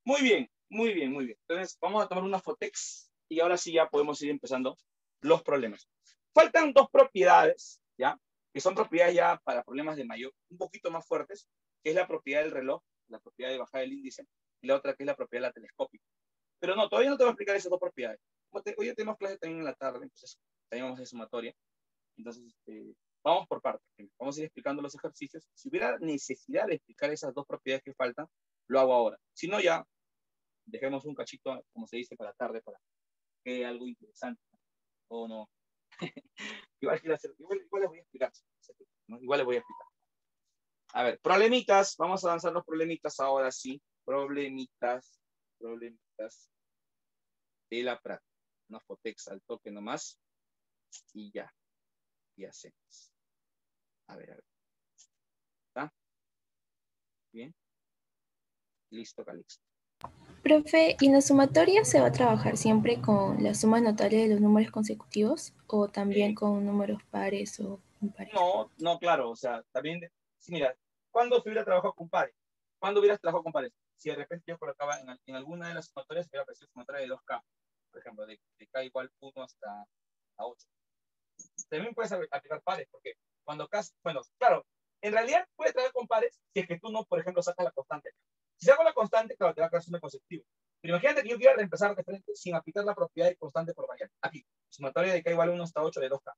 Muy bien, muy bien, muy bien. Entonces, vamos a tomar una fotex y ahora sí ya podemos ir empezando los problemas. Faltan dos propiedades, ¿ya? Que son propiedades ya para problemas de mayor, un poquito más fuertes, que es la propiedad del reloj, la propiedad de bajar el índice, y la otra que es la propiedad de la telescópica. Pero no, todavía no te voy a explicar esas dos propiedades. Hoy tenemos clase también en la tarde, entonces también vamos sumatoria. Entonces, este, vamos por partes. Vamos a ir explicando los ejercicios. Si hubiera necesidad de explicar esas dos propiedades que faltan, lo hago ahora. Si no, ya dejemos un cachito, como se dice, para tarde, para que haya algo interesante. O no. igual, igual, igual, les voy a explicar. Igual les voy a explicar. A ver, problemitas. Vamos a avanzar los problemitas ahora sí problemitas, problemitas de la práctica. Una fotex al toque nomás y ya. Y hacemos. A ver, a ver. ¿Está? Bien. Listo, Calixto. Profe, ¿y en la sumatoria se va a trabajar siempre con la suma notable de los números consecutivos o también con números pares o impares? No, no, claro, o sea, también, sí, mira, ¿cuándo se hubiera trabajado con pares? ¿Cuándo hubieras trabajado con pares? si de repente yo colocaba en, en alguna de las sumatorias, hubiera aparecido sumatoria de 2K, por ejemplo, de, de, K igual 1 hasta a 8. También puedes aplicar pares, porque cuando K, bueno, claro, en realidad puedes trabajar con pares si es que tú no, por ejemplo, sacas la constante. Si saco la constante, claro, te va a quedar suma consecutiva. Pero imagínate que yo quiero reemplazar de frente sin aplicar la propiedad de constante por variable. Aquí, sumatoria de K igual 1 hasta 8 de 2K.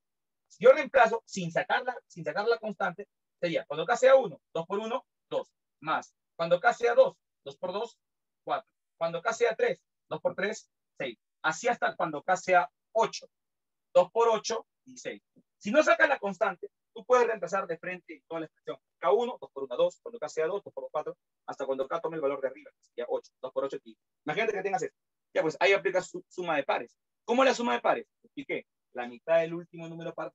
Si yo reemplazo sin sacarla, sin sacar la constante, sería cuando K sea 1, 2 por 1, 2, más. Cuando K sea 2, 2 por 2, 4. Cuando K sea 3, 2 por 3, 6. Así hasta cuando K sea 8. 2 por 8, 16. Si no sacas la constante, tú puedes reemplazar de frente toda la expresión. K1, 2 por 1, 2. Cuando K sea 2, 2 por 1, 4. Hasta cuando K tome el valor de arriba, que 8. 2 por 8, 15. Imagínate que tengas esto. Ya, pues ahí aplicas su suma de pares. ¿Cómo es la suma de pares? Expliqué. La mitad del último número par,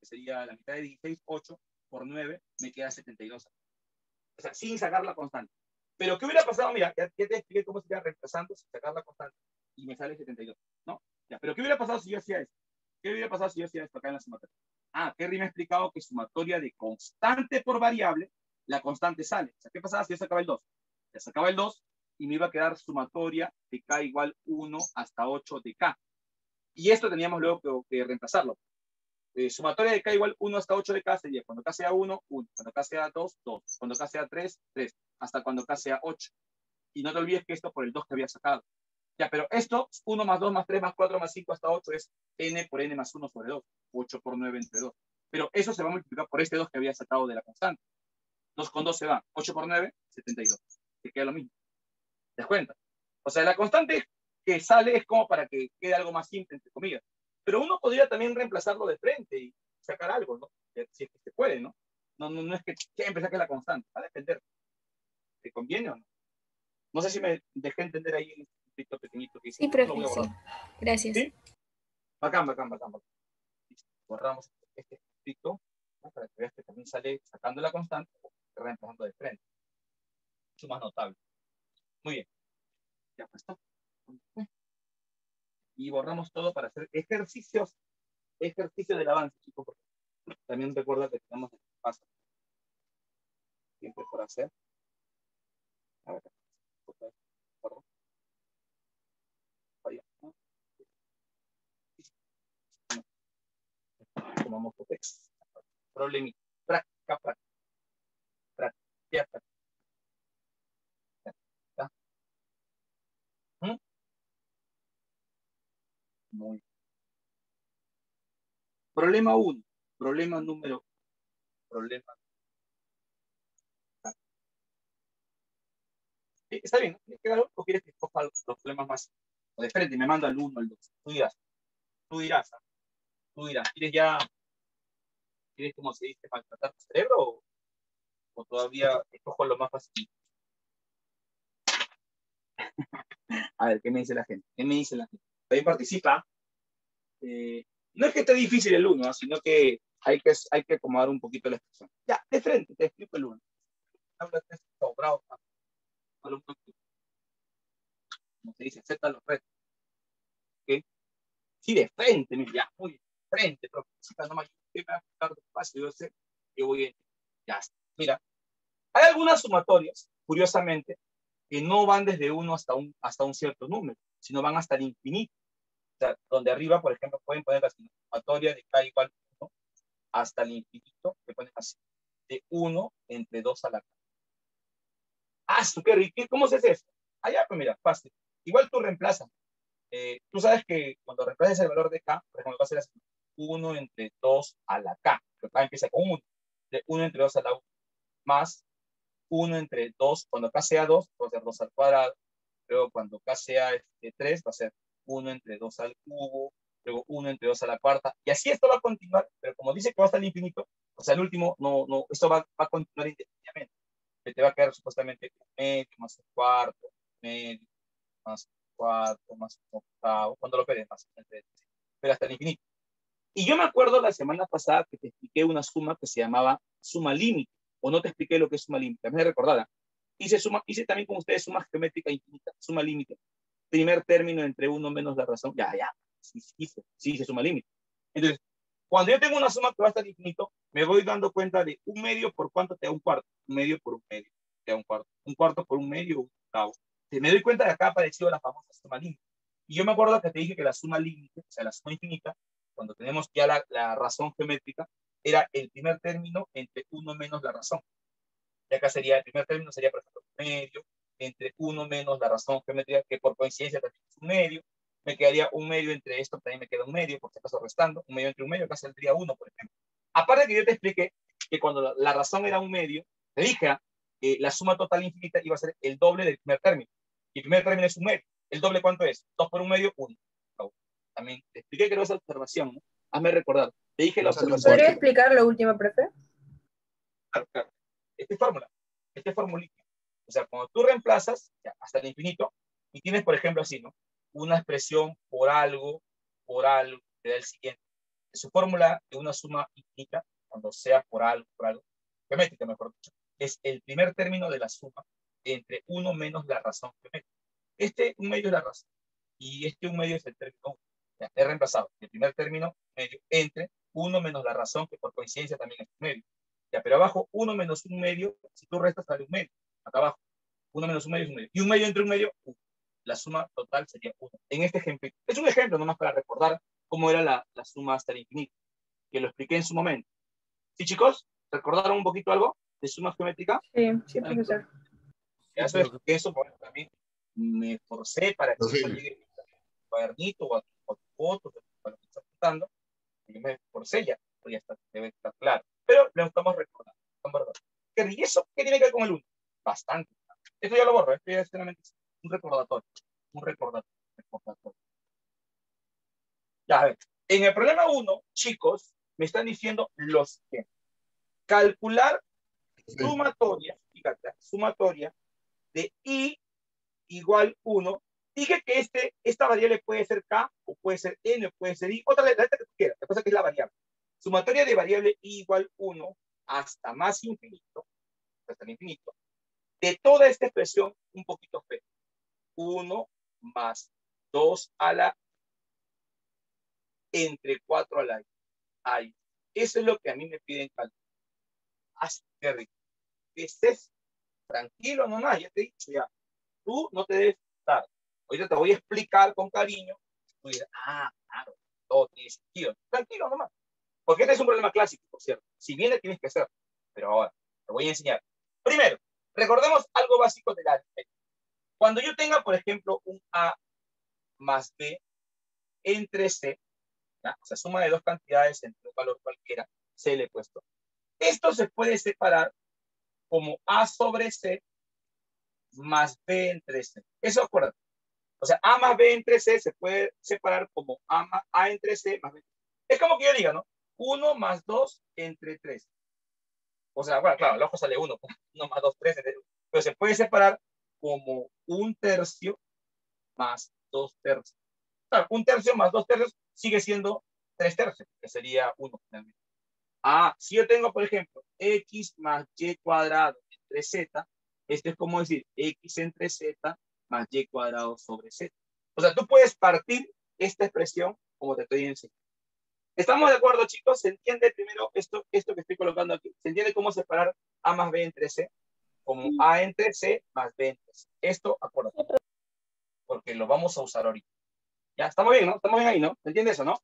que sería la mitad de 16, 8 por 9, me queda 72. O sea, sin sacar la constante. Pero ¿qué hubiera pasado? Mira, ya, te expliqué cómo se iba reemplazando sin sacar la constante y me sale 72, ¿no? Ya, pero ¿qué hubiera pasado si yo hacía esto? ¿Qué hubiera pasado si yo hacía esto acá en la sumatoria? Ah, Kerry me ha explicado que sumatoria de constante por variable, la constante sale. O sea, ¿qué pasaba si yo sacaba el 2? Ya sacaba el 2 y me iba a quedar sumatoria de k igual 1 hasta 8 de k. Y esto teníamos luego que, que reemplazarlo. Eh, sumatoria de k igual 1 hasta 8 de k sería cuando k sea 1, 1. Cuando k sea 2, 2. Cuando k sea 3, 3 hasta cuando K sea 8. Y no te olvides que esto por el 2 que había sacado. Ya, pero esto, 1 más 2 más 3 más 4 más 5 hasta 8 es n por n más 1 sobre 2. 8 por 9 entre 2. Pero eso se va a multiplicar por este 2 que había sacado de la constante. 2 con 2 se va. 8 por 9, 72. Te queda lo mismo. ¿Te das cuenta? O sea, la constante que sale es como para que quede algo más simple, entre comillas. Pero uno podría también reemplazarlo de frente y sacar algo, ¿no? Si es que se puede, ¿no? No, no, no es que siempre saque la constante, va a depender. ¿Te conviene o no? No sé si me dejé entender ahí este pequeñito que. Sí, profe, sí. Gracias. ¿Sí? Bacán, bacán, bacán, bacán. Borramos este escrito para que veas que también sale sacando la constante reemplazando de frente. Mucho más notable. Muy bien. Ya puesto. Y borramos todo para hacer ejercicios, ejercicio del avance, chicos. También recuerda que tenemos paso. Siempre por hacer. A ver. Tomamos text. Problema. Práctica, práctica. Práctica, práctica. ¿Mm? Muy bien. Problema 1. Problema número. Problema. Está bien, claro, o quieres que escoja los problemas más o de frente, me manda al 1, al 2. Tú dirás, tú dirás, tú dirás, ¿quieres ya, quieres como se dice, maltratar tu cerebro o, o todavía escojo lo más fácil? A ver, ¿qué me dice la gente? ¿Qué me dice la gente? También participa. Eh, no es que esté difícil el 1, sino que hay que, hay que acomodar un poquito la expresión. Ya, de frente, te explico el 1. Habla de bravo, como se dice, acepta los retos. ¿Okay? Sí, de frente, mira, ya, muy de frente, pero no me va a buscar despacio, yo sé, yo voy a... Está. Mira, hay algunas sumatorias, curiosamente, que no van desde uno hasta un, hasta un cierto número, sino van hasta el infinito. O sea, donde arriba, por ejemplo, pueden poner la sumatoria de k igual a 1 hasta el infinito, que ponen así, de 1 entre 2 a la k. Ah, qué rico. ¿Cómo se hace eso? Allá, pues mira, fácil. Igual tú reemplazas. Eh, tú sabes que cuando reemplaces el valor de k, por ejemplo, va a ser 1 entre 2 a la k. Que k empieza con 1. De 1 entre 2 a la 1 más 1 entre 2, cuando k sea 2, va a ser 2 al cuadrado. Luego cuando k sea este, 3, va a ser 1 entre 2 al cubo. Luego 1 entre 2 a la cuarta. Y así esto va a continuar, pero como dice que va hasta el infinito, o sea, el último, no, no, esto va, va a continuar indefinidamente. Que te va a quedar supuestamente medio más un cuarto, medio más un cuarto, más un octavo, cuando lo pedes más, pero hasta el infinito. Y yo me acuerdo la semana pasada que te expliqué una suma que se llamaba suma límite o no te expliqué lo que es suma límite. Me recordada. Hice, suma, hice también con ustedes suma geométrica infinita, suma límite. Primer término entre uno menos la razón. Ya, ya. Sí, sí, sí, hice suma límite. Entonces, cuando yo tengo una suma que va a estar infinito, me voy dando cuenta de un medio por cuánto te da un cuarto. Un medio por un medio te da un cuarto. Un cuarto por un medio, un octavo. me doy cuenta de acá apareció la famosa suma límite. Y yo me acuerdo que te dije que la suma límite, o sea, la suma infinita, cuando tenemos ya la, la razón geométrica, era el primer término entre 1 menos la razón. Y acá sería, el primer término sería, por ejemplo, medio entre 1 menos la razón geométrica, que por coincidencia también es un medio. Me quedaría un medio entre esto, también me queda un medio, por si acaso restando. Un medio entre un medio, acá saldría 1, por ejemplo. Aparte que yo te expliqué que cuando la, razón era un medio, te dije que la suma total infinita iba a ser el doble del primer término. Y el primer término es un medio. ¿El doble cuánto es? 2 por un medio, 1. También te expliqué que era esa observación, ¿no? Hazme recordar. Te dije la observación. ¿Podría explicar lo último, profe? Claro, claro. Esta es fórmula. Esta es formulita. O sea, cuando tú reemplazas hasta el infinito y tienes, por ejemplo, así, ¿no? Una expresión por algo, por algo, te da el siguiente. Su fórmula de una suma infinita, cuando sea por algo, por algo, geométrica, mejor dicho, es el primer término de la suma entre uno menos la razón geométrica. Este un medio es la razón y este un medio es el término 1 he reemplazado el primer término medio entre 1 menos la razón, que por coincidencia también es un medio. Ya, pero abajo 1 menos un medio, si tú restas sale un medio. Acá abajo, 1 menos un medio es un medio. Y un medio entre un medio, 1. La suma total sería 1. En este ejemplo, es un ejemplo nomás para recordar cómo era la, la suma hasta el infinito, que lo expliqué en su momento. ¿Sí, chicos? ¿Recordaron un poquito algo de suma geométrica? Sí, sí, profesor. Eso que eso también me forcé para que eso llegue a cuadernito o a fotos, lo que está apuntando, y me forcé ya, ya está, debe estar claro. Pero lo estamos recordando. ¿Y eso qué tiene que ver con el 1? Bastante. Esto ya lo borro, esto ya es un recordatorio. un recordatorio. recordatorio. Ya, a ver. En el problema 1, chicos, me están diciendo lo siguiente. Calcular sumatoria, fíjate, sumatoria de i igual 1. Dije que este, esta variable puede ser k, o puede ser n, o puede ser i, otra letra que tú quieras, la cosa que es la variable. Sumatoria de variable i igual 1 hasta más infinito, hasta el infinito, de toda esta expresión un poquito fea. 1 más 2 a la entre 4 a la i. Eso es lo que a mí me piden calcular. Así que rico. Tranquilo nomás, ya te he dicho ya. Tú no te debes estar. Ahorita te voy a explicar con cariño. Ah, claro, todo tiene sentido. Tranquilo nomás. Porque este es un problema clásico, por cierto. Si viene, tienes que hacer. Pero ahora, te voy a enseñar. Primero, recordemos algo básico de la aritmética. Cuando yo tenga, por ejemplo, un A más B entre C, o sea, suma de dos cantidades entre un valor cualquiera, C le he puesto. Esto se puede separar como A sobre C más B entre C. Eso acuérdate. O sea, A más B entre C se puede separar como A, más, A entre C más B. Es como que yo diga, ¿no? 1 más 2 entre 3. O sea, bueno, claro, el ojo sale 1, 1 más 2, 3, pero se puede separar como un tercio más 2 tercios. Claro, un tercio más 2 tercios sigue siendo 3 tercios, que sería 1 finalmente. Ah, si yo tengo, por ejemplo, x más y cuadrado entre z, esto es como decir x entre z más y cuadrado sobre z. O sea, tú puedes partir esta expresión como te estoy enseñando. ¿Estamos de acuerdo, chicos? ¿Se entiende primero esto, esto que estoy colocando aquí? ¿Se entiende cómo separar A más B entre C? Como A entre C más B entre C. Esto, acuérdate. Porque lo vamos a usar ahorita. Ya, estamos bien, ¿no? Estamos bien ahí, ¿no? ¿Se entiende eso, no?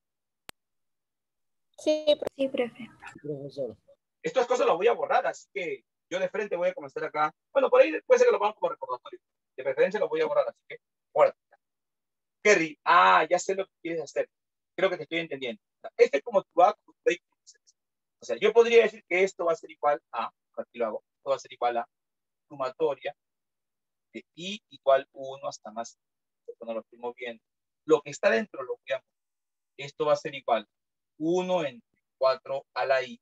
Sí, sí, profe. Profesor. Estas cosas las voy a borrar, así que yo de frente voy a comenzar acá. Bueno, por ahí puede ser que lo pongamos como recordatorio. De preferencia lo voy a borrar, así que, bueno. Kerry, ah, ya sé lo que quieres hacer. Creo que te estoy entendiendo. Este es como tu A. O sea, yo podría decir que esto va a ser igual a, aquí lo hago, esto va a ser igual a sumatoria de I igual 1 hasta más. Cuando lo estoy moviendo. Lo que está dentro lo voy a. Esto va a ser igual 1 entre 4 a la i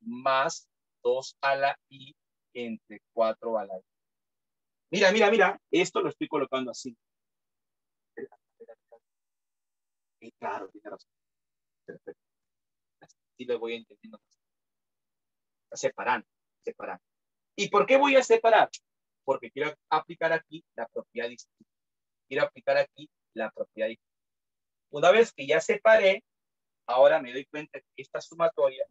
más 2 a la i entre 4 a la i. Mira, mira, mira, esto lo estoy colocando así. Y claro, tiene. Perfecto. Así lo voy entendiendo. Separando, separando. ¿Y por qué voy a separar? Porque quiero aplicar aquí la propiedad distinta. Quiero aplicar aquí la propiedad distinta. Una vez que ya separé, ahora me doy cuenta que esta sumatoria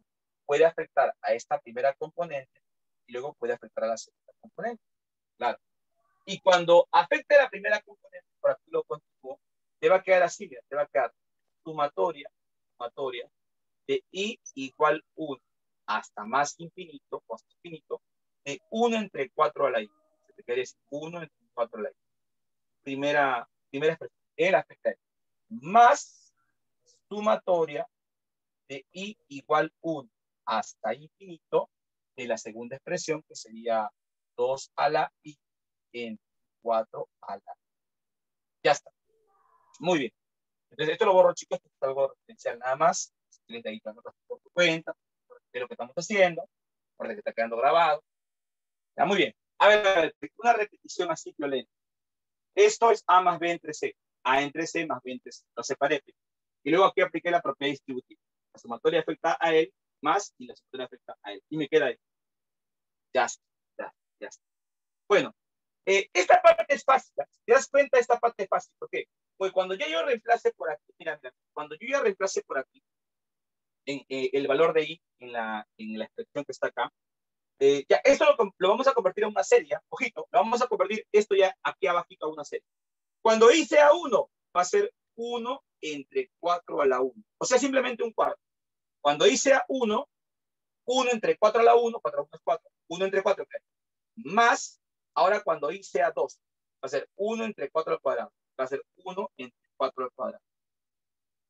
puede afectar a esta primera componente y luego puede afectar a la segunda componente. Claro. Y cuando afecte la primera componente, por aquí lo continúo, te va a quedar así, mira, te va a quedar sumatoria, sumatoria de i igual 1 hasta más infinito, hasta infinito, de 1 entre 4 a la i. Se te queda 1 entre 4 a la i. Primera, primera expresión, el afecta más sumatoria de i igual 1 hasta infinito de la segunda expresión que sería 2 a la i entre 4 a la i. Ya está. Muy bien. Entonces, esto lo borro, chicos, esto es algo referencial nada más. Si quieres ahí por tu cuenta, de lo que estamos haciendo, por que está quedando grabado. Está muy bien. A ver, una repetición así violenta. Esto es A más B entre C. A entre C más B entre C. Lo separé. Y luego aquí apliqué la propiedad distributiva. La sumatoria afecta a él más y la sumatoria afecta a él. Y me queda ahí. Ya está, ya, ya está. Bueno, eh, esta parte es fácil. ¿Te das cuenta? Esta parte es fácil. ¿Por qué? Pues cuando yo, yo reemplace por aquí, mira, mira, cuando yo ya reemplace por aquí en, eh, el valor de i en la, en la expresión que está acá, eh, ya esto lo, lo, vamos a convertir en una serie, ojito, lo vamos a convertir esto ya aquí abajo a una serie. Cuando i sea 1, va a ser 1 entre 4 a la 1. O sea, simplemente un cuarto. Cuando i sea 1, 1 entre 4 a la 1, 4 a 1 es 4, 1 entre 4, más, ahora cuando i sea 2, va a ser 1 entre 4 al cuadrado va a ser 1 entre 4 al cuadrado.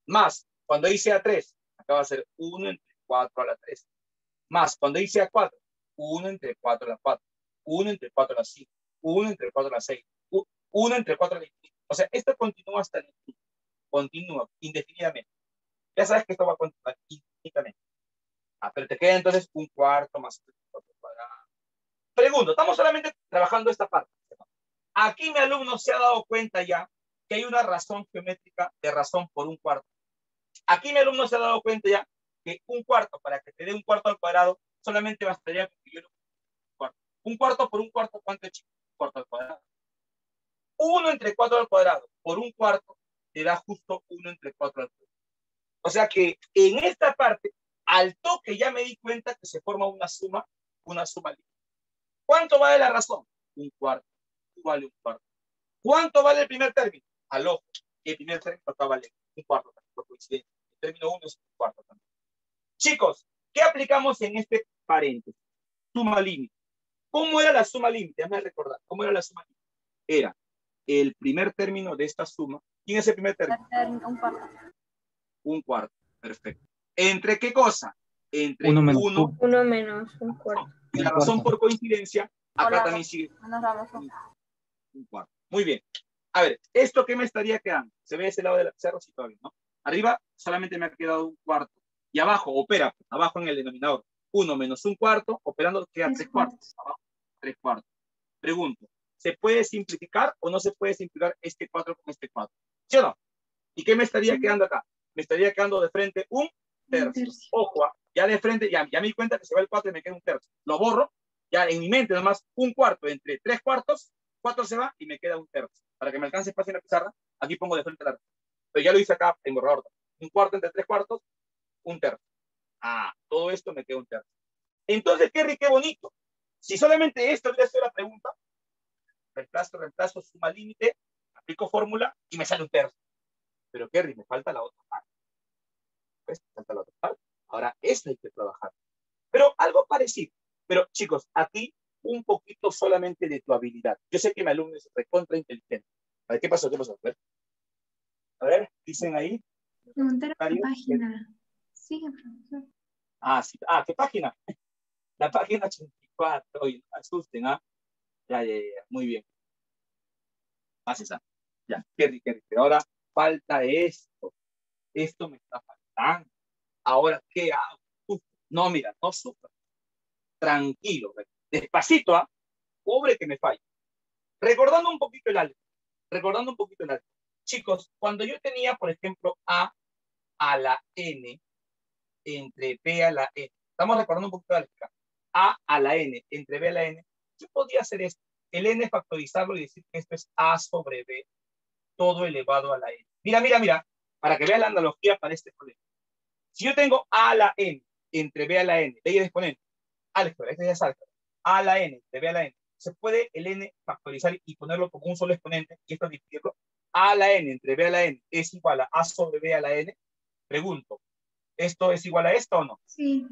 Más, cuando hice a 3, acá va a ser 1 entre 4 a la 3. Más, cuando hice a 4, 1 entre 4 a la 4. 1 entre 4 a la 5. 1 entre 4 a la 6. 1 entre 4 a la infinito. O sea, esto continúa hasta el infinito. Continúa indefinidamente. Ya sabes que esto va a continuar infinitamente. Ah, pero te queda entonces un cuarto más un cuarto cuadrado. Pregunto, estamos solamente trabajando esta parte. Aquí mi alumno se ha dado cuenta ya que hay una razón geométrica de razón por un cuarto. Aquí mi alumno se ha dado cuenta ya que un cuarto, para que te dé un cuarto al cuadrado, solamente bastaría con que yo lo un cuarto. Un cuarto por un cuarto, ¿cuánto es Un cuarto al cuadrado. Uno entre cuatro al cuadrado por un cuarto te da justo uno entre cuatro al cuadrado. O sea que en esta parte, al toque ya me di cuenta que se forma una suma, una suma libre. ¿Cuánto vale la razón? Un cuarto. Vale un cuarto. ¿Cuánto vale el primer término? Al ojo. El primer término acá vale un cuarto. Por coincidencia. El término uno es un cuarto también. Chicos, ¿qué aplicamos en este paréntesis? Suma límite. ¿Cómo era la suma límite? Déjame recordar. ¿Cómo era la suma límite? Era el primer término de esta suma. ¿Quién es el primer término? Un cuarto. Un cuarto. Perfecto. ¿Entre qué cosa? Entre Uno menos uno. Uno menos un cuarto. Y la razón por coincidencia, acá Hola. también sigue un cuarto. Muy bien. A ver, ¿esto qué me estaría quedando? Se ve ese lado de la pizarra, sí, todavía, ¿no? Arriba solamente me ha quedado un cuarto. Y abajo, opera, pues, abajo en el denominador. Uno menos un cuarto, operando queda Tres tres cuartos. Abajo, tres cuartos. Pregunto, ¿se puede simplificar o no se puede simplificar este cuatro con este cuatro? ¿Sí o no? ¿Y qué me estaría Sí. quedando acá? Me estaría quedando de frente un tercio. tercio. Ojo, ah, ya de frente, ya, ya me di cuenta que se va el 4 y me queda un tercio. Lo borro, ya en mi mente nomás un cuarto entre tres cuartos, cuatro se va y me queda un tercio. Para que me alcance espacio en la pizarra, aquí pongo de frente la Pero ya lo hice acá en borrador. Un cuarto entre tres cuartos, un tercio. Ah, todo esto me queda un tercio. Entonces, qué, qué bonito. Si solamente esto hubiera sido la pregunta, reemplazo, reemplazo, suma límite, aplico fórmula y me sale un tercio. Pero Kerry, me falta la otra parte. ¿Ves? Me falta la otra parte. Ahora, eso hay que trabajar. Pero algo parecido. Pero chicos, aquí un poquito solamente de tu habilidad. Yo sé que mi alumno es recontra inteligente. A ver, ¿qué pasó? ¿Qué pasó? A ver, a ver dicen ahí. Preguntar a la página. Sigue, profesor. Ah, sí. Ah, ¿qué página? La página 84. Oye, asusten, ¿ah? Ya, ya, ya. Muy bien. Más esa. Ya, Kerry, Kerry. Pero ahora falta esto. Esto me está faltando. Ahora, ¿qué hago? No, mira, no sufra. Tranquilo, despacito, ¿ah? Pobre que me falla. Recordando un poquito el álgebra. Recordando un poquito el álgebra. Chicos, cuando yo tenía, por ejemplo, A a la N entre B a la N. Estamos recordando un poquito el álgebra. A a la N entre B a la N. Yo podía hacer esto. El N factorizarlo y decir que esto es A sobre B todo elevado a la N. Mira, mira, mira. Para que veas la analogía para este problema. Si yo tengo A la N entre B a la N, ley de exponente, álgebra, este ya es álgebra, A la N entre B a la N, se puede el N factorizar y ponerlo como un solo exponente y esto dividirlo. A a la N entre B a la N es igual a A sobre B a la N. Pregunto, ¿esto es igual a esto o no? Sí.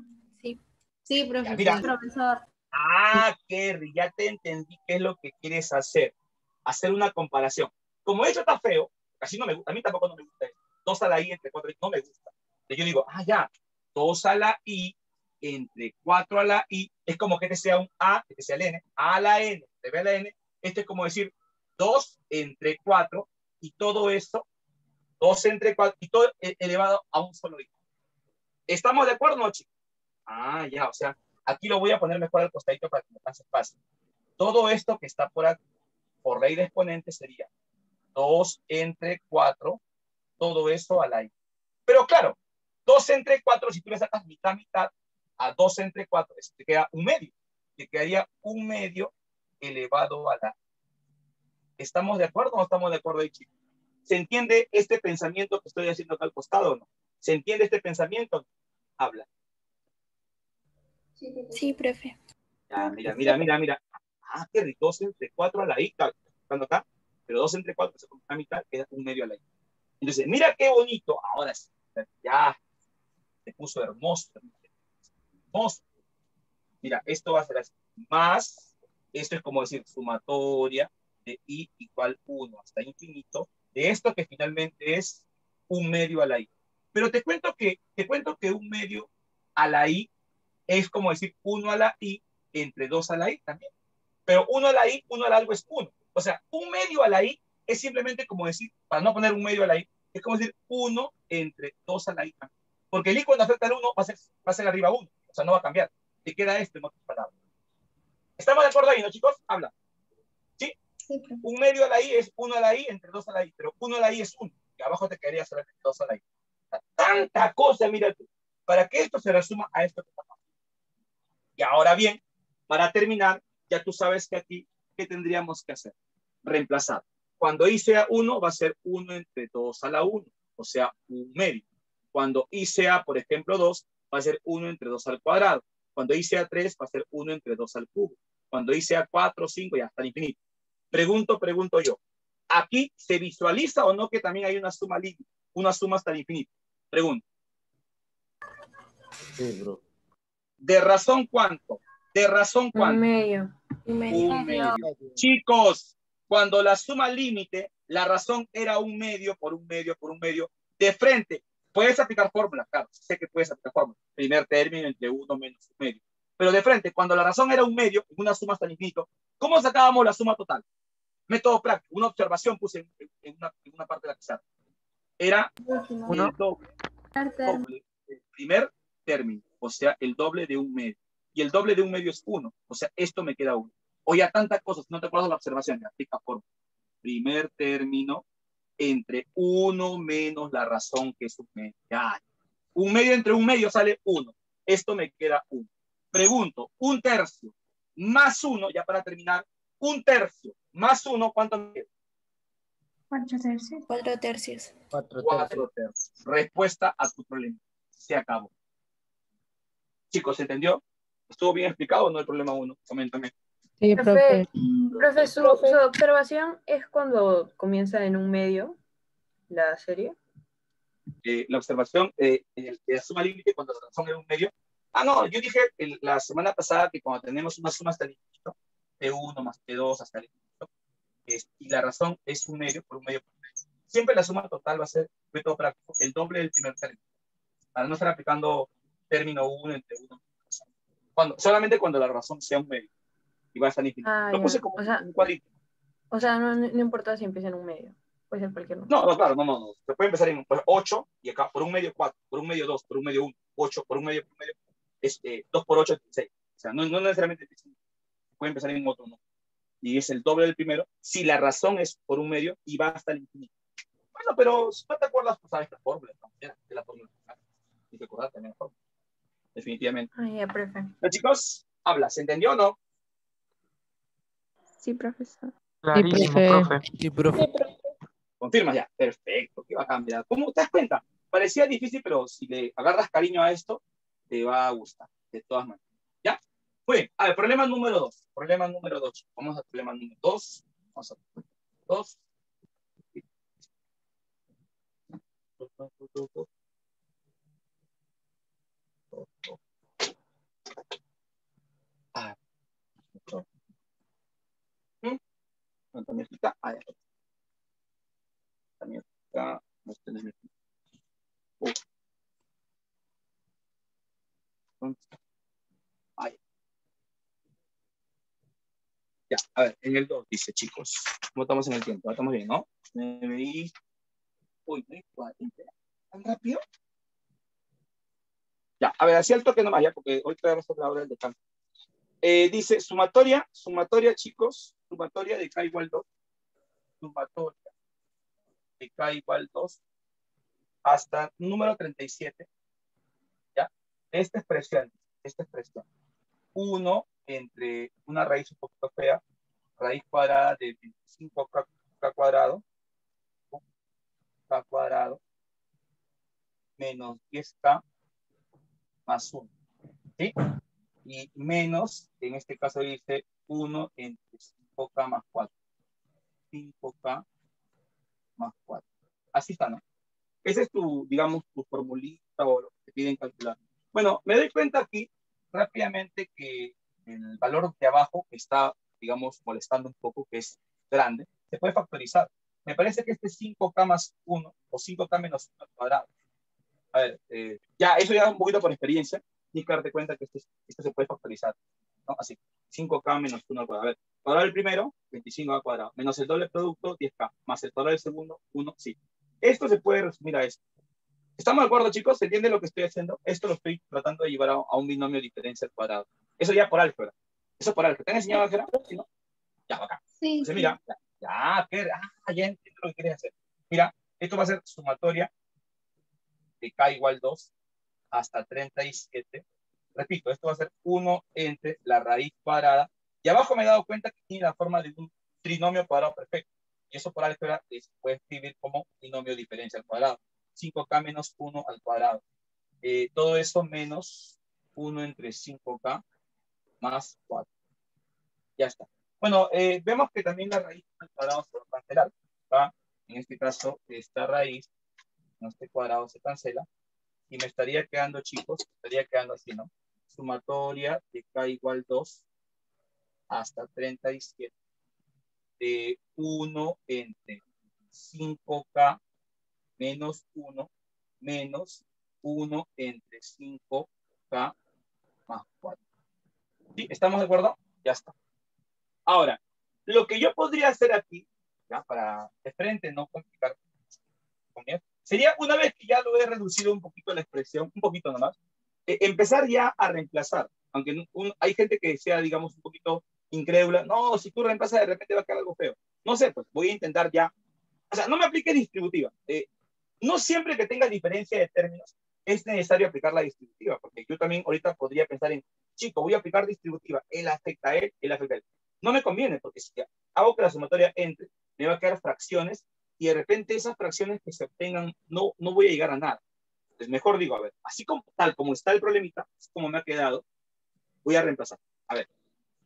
Sí, Ya, profesor. mira. Profesor. Ah, Kerry, ya te entendí qué es lo que quieres hacer. Hacer una comparación. Como esto está feo, casi no me gusta, a mí tampoco no me gusta esto. 2 a la I entre 4 no me gusta. Entonces yo digo, ah, ya, 2 a la I entre 4 a la I es como que este sea un A, este sea el N, A a la N, B a la N, este es como decir 2 entre 4 y todo esto, 2 entre 4 y todo e- elevado a un solo I. ¿Estamos de acuerdo, no, chicos? Ah, ya, o sea, aquí lo voy a poner mejor al costadito para que me pase fácil. Todo esto que está por aquí, por ley de exponente sería 2 entre 4, todo eso a la I. Pero claro, 2 entre 4, si tú le sacas mitad, mitad, a 2 entre 4, eso te queda un medio. Te quedaría un medio elevado a la. ¿Estamos de acuerdo o no estamos de acuerdo ahí, chicos? ¿Se entiende este pensamiento que estoy haciendo acá al costado o no? ¿Se entiende este pensamiento? Habla. Sí, profe. Ya, mira, mira, mira, mira. Ah, qué rico, 2 entre 4 a la I, está buscando acá, pero 2 entre 4 se come a mitad, queda un medio a la I. Entonces, mira qué bonito. Ahora sí, ya se puso hermoso. Hermoso. Mira, esto va a ser así. Más, esto es como decir sumatoria de I igual 1 hasta infinito, de esto que finalmente es un medio a la I. Pero te cuento que, te cuento que un medio a la I es como decir 1 a la I entre 2 a la I también. Pero 1 a la I, 1 a la algo es 1. O sea, un medio a la i es simplemente como decir, para no poner un medio a la i, es como decir 1 entre 2 a la i. Porque el i cuando afecta al 1 va a ser, va a ser arriba 1, o sea, no va a cambiar. Te queda esto en otras palabras. ¿Estamos de acuerdo ahí, no, chicos? Habla. ¿Sí? Un medio a la i es 1 a la i entre 2 a la i, pero 1 a la i es 1, y abajo te quedaría solamente 2 a la i. Tanta cosa, mira tú, para que esto se resuma a esto que está pasando. Y ahora bien, para terminar, ya tú sabes que aquí, ¿qué tendríamos que hacer? Reemplazar. Cuando i sea 1, va a ser 1 entre 2 a la 1, o sea, un medio. Cuando i sea, por ejemplo, 2, va a ser 1 entre 2 al cuadrado. Cuando i sea 3, va a ser 1 entre 2 al cubo. Cuando i sea 4, 5 y hasta el infinito. Pregunto, pregunto yo. ¿Aquí se visualiza o no que también hay una suma límite, una suma hasta el infinito? Pregunto. Sí, bro. ¿De razón cuánto? ¿De razón cuánto? Un medio. Un medio. Un medio. Chicos, cuando la suma límite, la razón era un medio por un medio por un medio. De frente, puedes aplicar fórmulas, claro, sé que puedes aplicar fórmulas. Primer término entre uno menos un medio. Pero de frente, cuando la razón era un medio, en una suma hasta el infinito, ¿cómo sacábamos la suma total? Método práctico, una observación puse en, en una, en una parte de la pizarra. Era Uno. el doble, doble del primer término, o sea, el doble de un medio. Y el doble de un medio es uno, o sea, esto me queda uno. Oye, a tantas cosas, no te acuerdas de la observación, ya aplica por primer término entre uno menos la razón que es un medio. Ya. Un medio entre un medio sale uno. Esto me queda uno. Pregunto, un tercio más uno, ya para terminar, un tercio más uno, ¿cuánto me queda? Cuatro tercios. Cuatro tercios. Cuatro tercios. Cuatro tercios. Respuesta a tu problema. Se acabó. Chicos, ¿se entendió? ¿Estuvo bien explicado o no el problema uno? Coméntame. Sí, Profe, profe. profe, su, su observación es cuando comienza en un medio la serie. Eh, la observación eh, la suma límite cuando la razón era un medio. Ah, no, yo dije el- la semana pasada que cuando tenemos una suma hasta el infinito, de 1 más de 2 hasta el infinito, es- y la razón es un medio por un medio por un medio. Siempre la suma total va a ser, método práctico, el doble del primer término. Para no estar aplicando término 1 entre 1. Cuando, solamente cuando la razón sea un medio. Y va hasta el infinito. Ah, Lo puse como O sea- un cuadrito. O sea, no, no, importa si empieza en un medio. Puede ser cualquier número. No, no, claro, no, no, no. Se puede empezar en 8 y acá por un medio 4, por un medio 2, por un medio 1, 8, por un medio, por un medio, es, eh, 2 por 8 es 6. O sea, no, no necesariamente empieza en- puede empezar en otro, no. Y es el doble del primero, si la razón es por un medio y va hasta el infinito. Bueno, pero si no te acuerdas, pues sabes la fórmula, de la fórmula. Tienes que acordar también la fórmula. Definitivamente. Ah, ya, profe. ¿No, chicos? Habla, ¿se entendió o no? Sí, profesor. Clarísimo, profe. profe. Sí, profe. Confirmas ya. Perfecto, ¿qué va a cambiar? ¿Cómo te das cuenta? Parecía difícil, pero si le agarras cariño a esto, te va a gustar, de todas maneras. ¿Ya? Muy bien. A ver, problema número dos. Problema número dos. Vamos al problema número dos. Vamos a dos. Ah. ¿Mm? ¿Cuánta mezclita? Ah, ya. También está. no está en el- Uh. Entonces, ah, ya. A ver, en el 2 dice, chicos, ¿cómo estamos en el tiempo? Estamos bien, ¿no? 9 y... Uy, 9 y 40. ¿Tan rápido? Ya, a ver, hacía el toque nomás ya, porque hoy traemos otra hora del descanso. Eh, dice, sumatoria, sumatoria, chicos, sumatoria de K igual 2. Sumatoria de K igual 2 hasta número 37. ¿Ya? Esta expresión, esta expresión. 1 entre una raíz un poquito fea, raíz cuadrada de 25k k cuadrado, k cuadrado, menos 10k más 1. ¿Sí? Y menos, en este caso dice 1 entre 5k más 4. 5k más 4. Así está, ¿no? Ese es tu, digamos, tu formulita o lo que te piden calcular. Bueno, me doy cuenta aquí rápidamente que el valor de abajo está, digamos, molestando un poco, que es grande, se puede factorizar. Me parece que este es 5K más 1 o 5K menos 1 al cuadrado. A ver, eh, ya, eso ya un poquito por experiencia, tienes que darte cuenta que esto, esto se puede factorizar. ¿no? Así, 5K menos 1 al cuadrado. A ver, cuadrado del primero, 25 al cuadrado, menos el doble producto, 10K, más el cuadrado del segundo, 1, sí. Esto se puede resumir a esto. ¿Estamos de acuerdo, chicos? ¿Se entiende lo que estoy haciendo? Esto lo estoy tratando de llevar a, a un binomio de diferencia al cuadrado. Eso ya por álgebra. Eso por álgebra. ¿Te han enseñado álgebra? ¿Sí, no? Ya, acá. Sí. Entonces, mira, ya, ya, ah, ya entiendo lo que quieres hacer. Mira, esto va a ser sumatoria de k igual 2 hasta 37. Repito, esto va a ser 1 entre la raíz cuadrada. Y abajo me he dado cuenta que tiene la forma de un trinomio cuadrado perfecto. Y eso por álgebra se puede escribir como trinomio diferencia al cuadrado. 5k menos 1 al cuadrado. Eh, todo eso menos 1 entre 5k más 4. Ya está. Bueno, eh, vemos que también la raíz al cuadrado se va a cancelar. ¿va? En este caso, esta raíz, en este cuadrado se cancela. Y me estaría quedando, chicos, estaría quedando así, ¿no? Sumatoria de k igual 2 hasta 37 de 1 entre 5k menos 1 menos 1 entre 5k más 4. ¿Sí? ¿Estamos de acuerdo? Ya está. Ahora, lo que yo podría hacer aquí, ya para de frente no complicar, sería una vez que ya lo he reducido un poquito la expresión, un poquito nomás, eh, empezar ya a reemplazar. Aunque un, hay gente que sea, digamos, un poquito incrédula. No, si tú reemplazas de repente va a quedar algo feo. No sé, pues voy a intentar ya. O sea, no me aplique distributiva. Eh, no siempre que tenga diferencia de términos es necesario aplicar la distributiva, porque yo también ahorita podría pensar en, chico, voy a aplicar distributiva, él afecta a él, él afecta a él. No me conviene, porque si hago que la sumatoria entre, me va a quedar fracciones y de repente esas fracciones que se obtengan no, no voy a llegar a nada. Entonces, mejor digo, a ver, así como tal como está el problemita, así como me ha quedado, voy a reemplazar. A ver,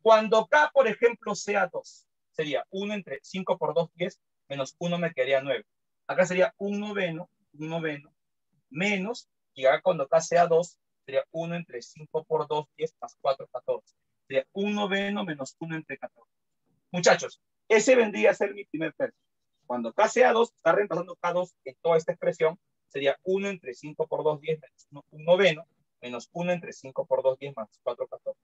cuando K, por ejemplo, sea 2, sería 1 entre 5 por 2, 10, menos 1 me quedaría 9. Acá sería 1 noveno, 1 noveno, menos, y acá cuando K sea 2, sería 1 entre 5 por 2, 10, más 4, 14. Sería 1 noveno menos 1 entre 14. Muchachos, ese vendría a ser mi primer término. Cuando K sea 2, está reemplazando K2 en toda esta expresión, sería 1 entre 5 por 2, 10, menos 1, 1 noveno, menos 1 entre 5 por 2, 10, más 4, 14.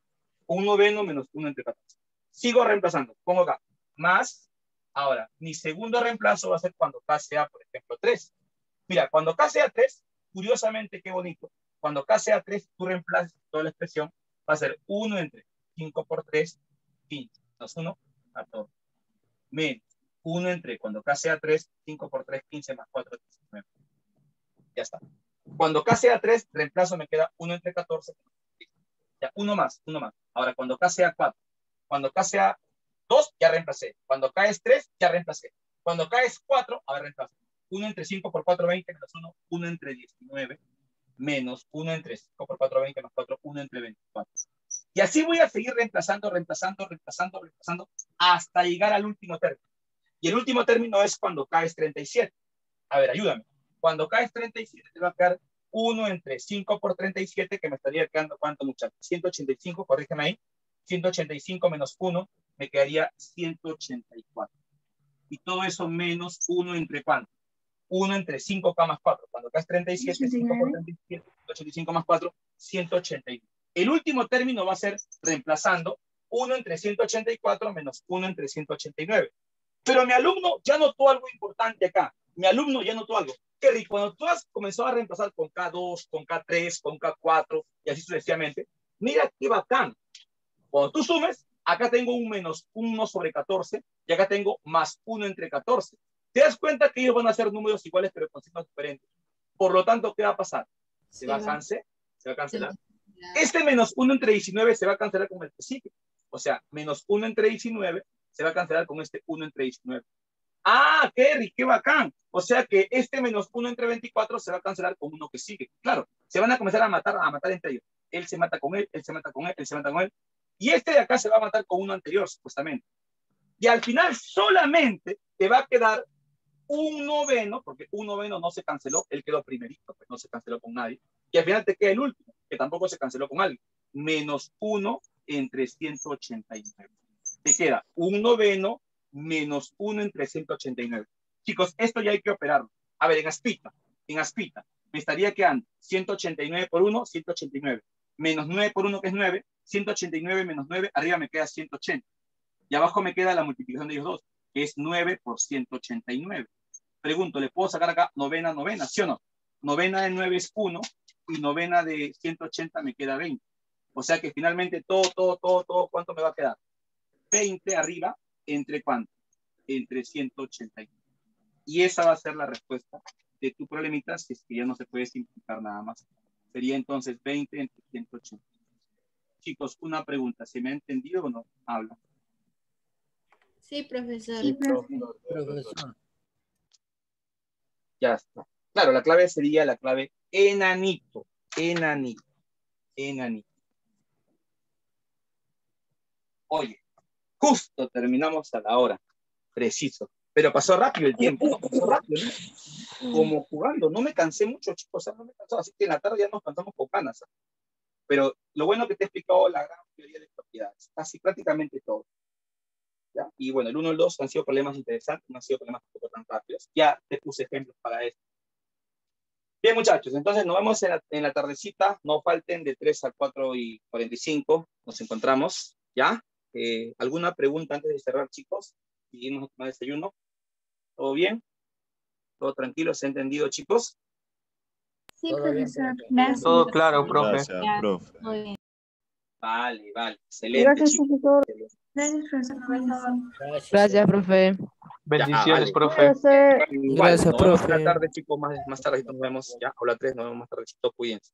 1 noveno menos 1 entre 14. Sigo reemplazando. Pongo acá. Más. Ahora, mi segundo reemplazo va a ser cuando K sea, por ejemplo, 3. Mira, cuando K sea 3, curiosamente, qué bonito. Cuando K sea 3, tú reemplazas toda la expresión. Va a ser 1 entre 5 por 3, 15. Menos 1, 14. Menos 1 entre, cuando K sea 3, 5 por 3, 15 más 4, 19. Ya está. Cuando K sea 3, reemplazo me queda 1 entre 14. Ya, uno más, uno más. Ahora, cuando K sea 4, cuando K sea 2, ya reemplacé. Cuando K es 3, ya reemplacé. Cuando K es 4, a ver, reemplazo. 1 entre 5 por 4, 20, menos 1, 1 entre 19, menos 1 entre 5 por 4, 20, más 4, 1 entre 24. Y así voy a seguir reemplazando, reemplazando, reemplazando, reemplazando, hasta llegar al último término. Y el último término es cuando K es 37. A ver, ayúdame. Cuando K es 37, te va a quedar 1 entre 5 por 37, que me estaría quedando, ¿cuánto, muchachos? 185, corrígeme ahí. 185 menos 1, me quedaría 184. Y todo eso menos 1 entre cuánto? 1 entre 5K más 4. Cuando K es 37, 5 por 37, 185 más 4, 181. El último término va a ser reemplazando 1 entre 184 menos 1 entre 189. Pero mi alumno ya notó algo importante acá. Mi alumno ya notó algo. Kerry, cuando tú has comenzado a reemplazar con K2, con K3, con K4 y así sucesivamente, mira qué bacán. Cuando tú sumes, acá tengo un menos 1 sobre 14 y acá tengo más 1 entre 14. ¿Te das cuenta que ellos van a ser números iguales pero con signos diferentes? Por lo tanto, ¿qué va a pasar? Se, va, a cancelar, se va a cancelar. Este menos 1 entre 19 se va a cancelar con el que sigue. O sea, menos 1 entre 19 se va a cancelar con este 1 entre 19. Ah, Kerry, qué bacán. O sea que este menos 1 entre 24 se va a cancelar con uno que sigue. Claro, se van a comenzar a matar, a matar entre ellos. Él se mata con él, él se mata con él, él se mata con él. Y este de acá se va a matar con uno anterior, supuestamente. Y al final solamente te va a quedar un noveno, porque un noveno no se canceló, él quedó primerito, pues no se canceló con nadie. Y al final te queda el último, que tampoco se canceló con alguien. Menos 1 entre 189. Te queda un noveno menos 1 entre 189. Chicos, esto ya hay que operarlo. A ver, en Aspita, en Aspita, me estaría quedando 189 por 1, 189. Menos 9 por 1, que es 9, 189 menos 9, arriba me queda 180. Y abajo me queda la multiplicación de ellos dos, que es 9 por 189. Pregunto, ¿le puedo sacar acá novena, novena? ¿Sí o no? Novena de 9 es 1 y novena de 180 me queda 20. O sea que finalmente todo, todo, todo, todo, ¿cuánto me va a quedar? 20 arriba, ¿entre cuánto? Entre 189. Y esa va a ser la respuesta de tu problemita, si es que ya no se puede simplificar nada más. Sería entonces 20 entre 180. Chicos, una pregunta, ¿se me ha entendido o no? Habla. Sí, profesor. Sí, profe. Profesor. Ya está. Claro, la clave sería la clave enanito, enanito, enanito. Oye, justo terminamos a la hora, preciso. Pero pasó rápido el tiempo, ¿no? Pasó rápido, ¿no? Como jugando. No me cansé mucho, chicos, ¿ah? no me cansé. Así que en la tarde ya nos cansamos con ganas. ¿ah? Pero lo bueno que te he explicado la gran mayoría de propiedades, casi prácticamente todo. ¿Ya? Y bueno, el 1 y el 2 han sido problemas interesantes, no han sido problemas tampoco tan rápidos. Ya te puse ejemplos para esto. Bien, muchachos, entonces nos vemos en la, en la tardecita. No falten de 3 a 4 y 45. Nos encontramos, ¿ya? Eh, ¿Alguna pregunta antes de cerrar, chicos? Y irnos a tomar desayuno. ¿Todo bien? ¿Todo tranquilo? ¿Se ha entendido, chicos? Sí, profesor. profe. Gracias. Todo claro, profe. Gracias, profe. Vale, vale. Excelente, Gracias, profesor. Gracias, profesor. Gracias. Gracias, profe. Bendiciones, vale. profe. Cuídese. Igual, Gracias, profe. la tarde, chicos, más, más tarde nos vemos, ya, aula 3, nos vemos más tardecito, cuídense.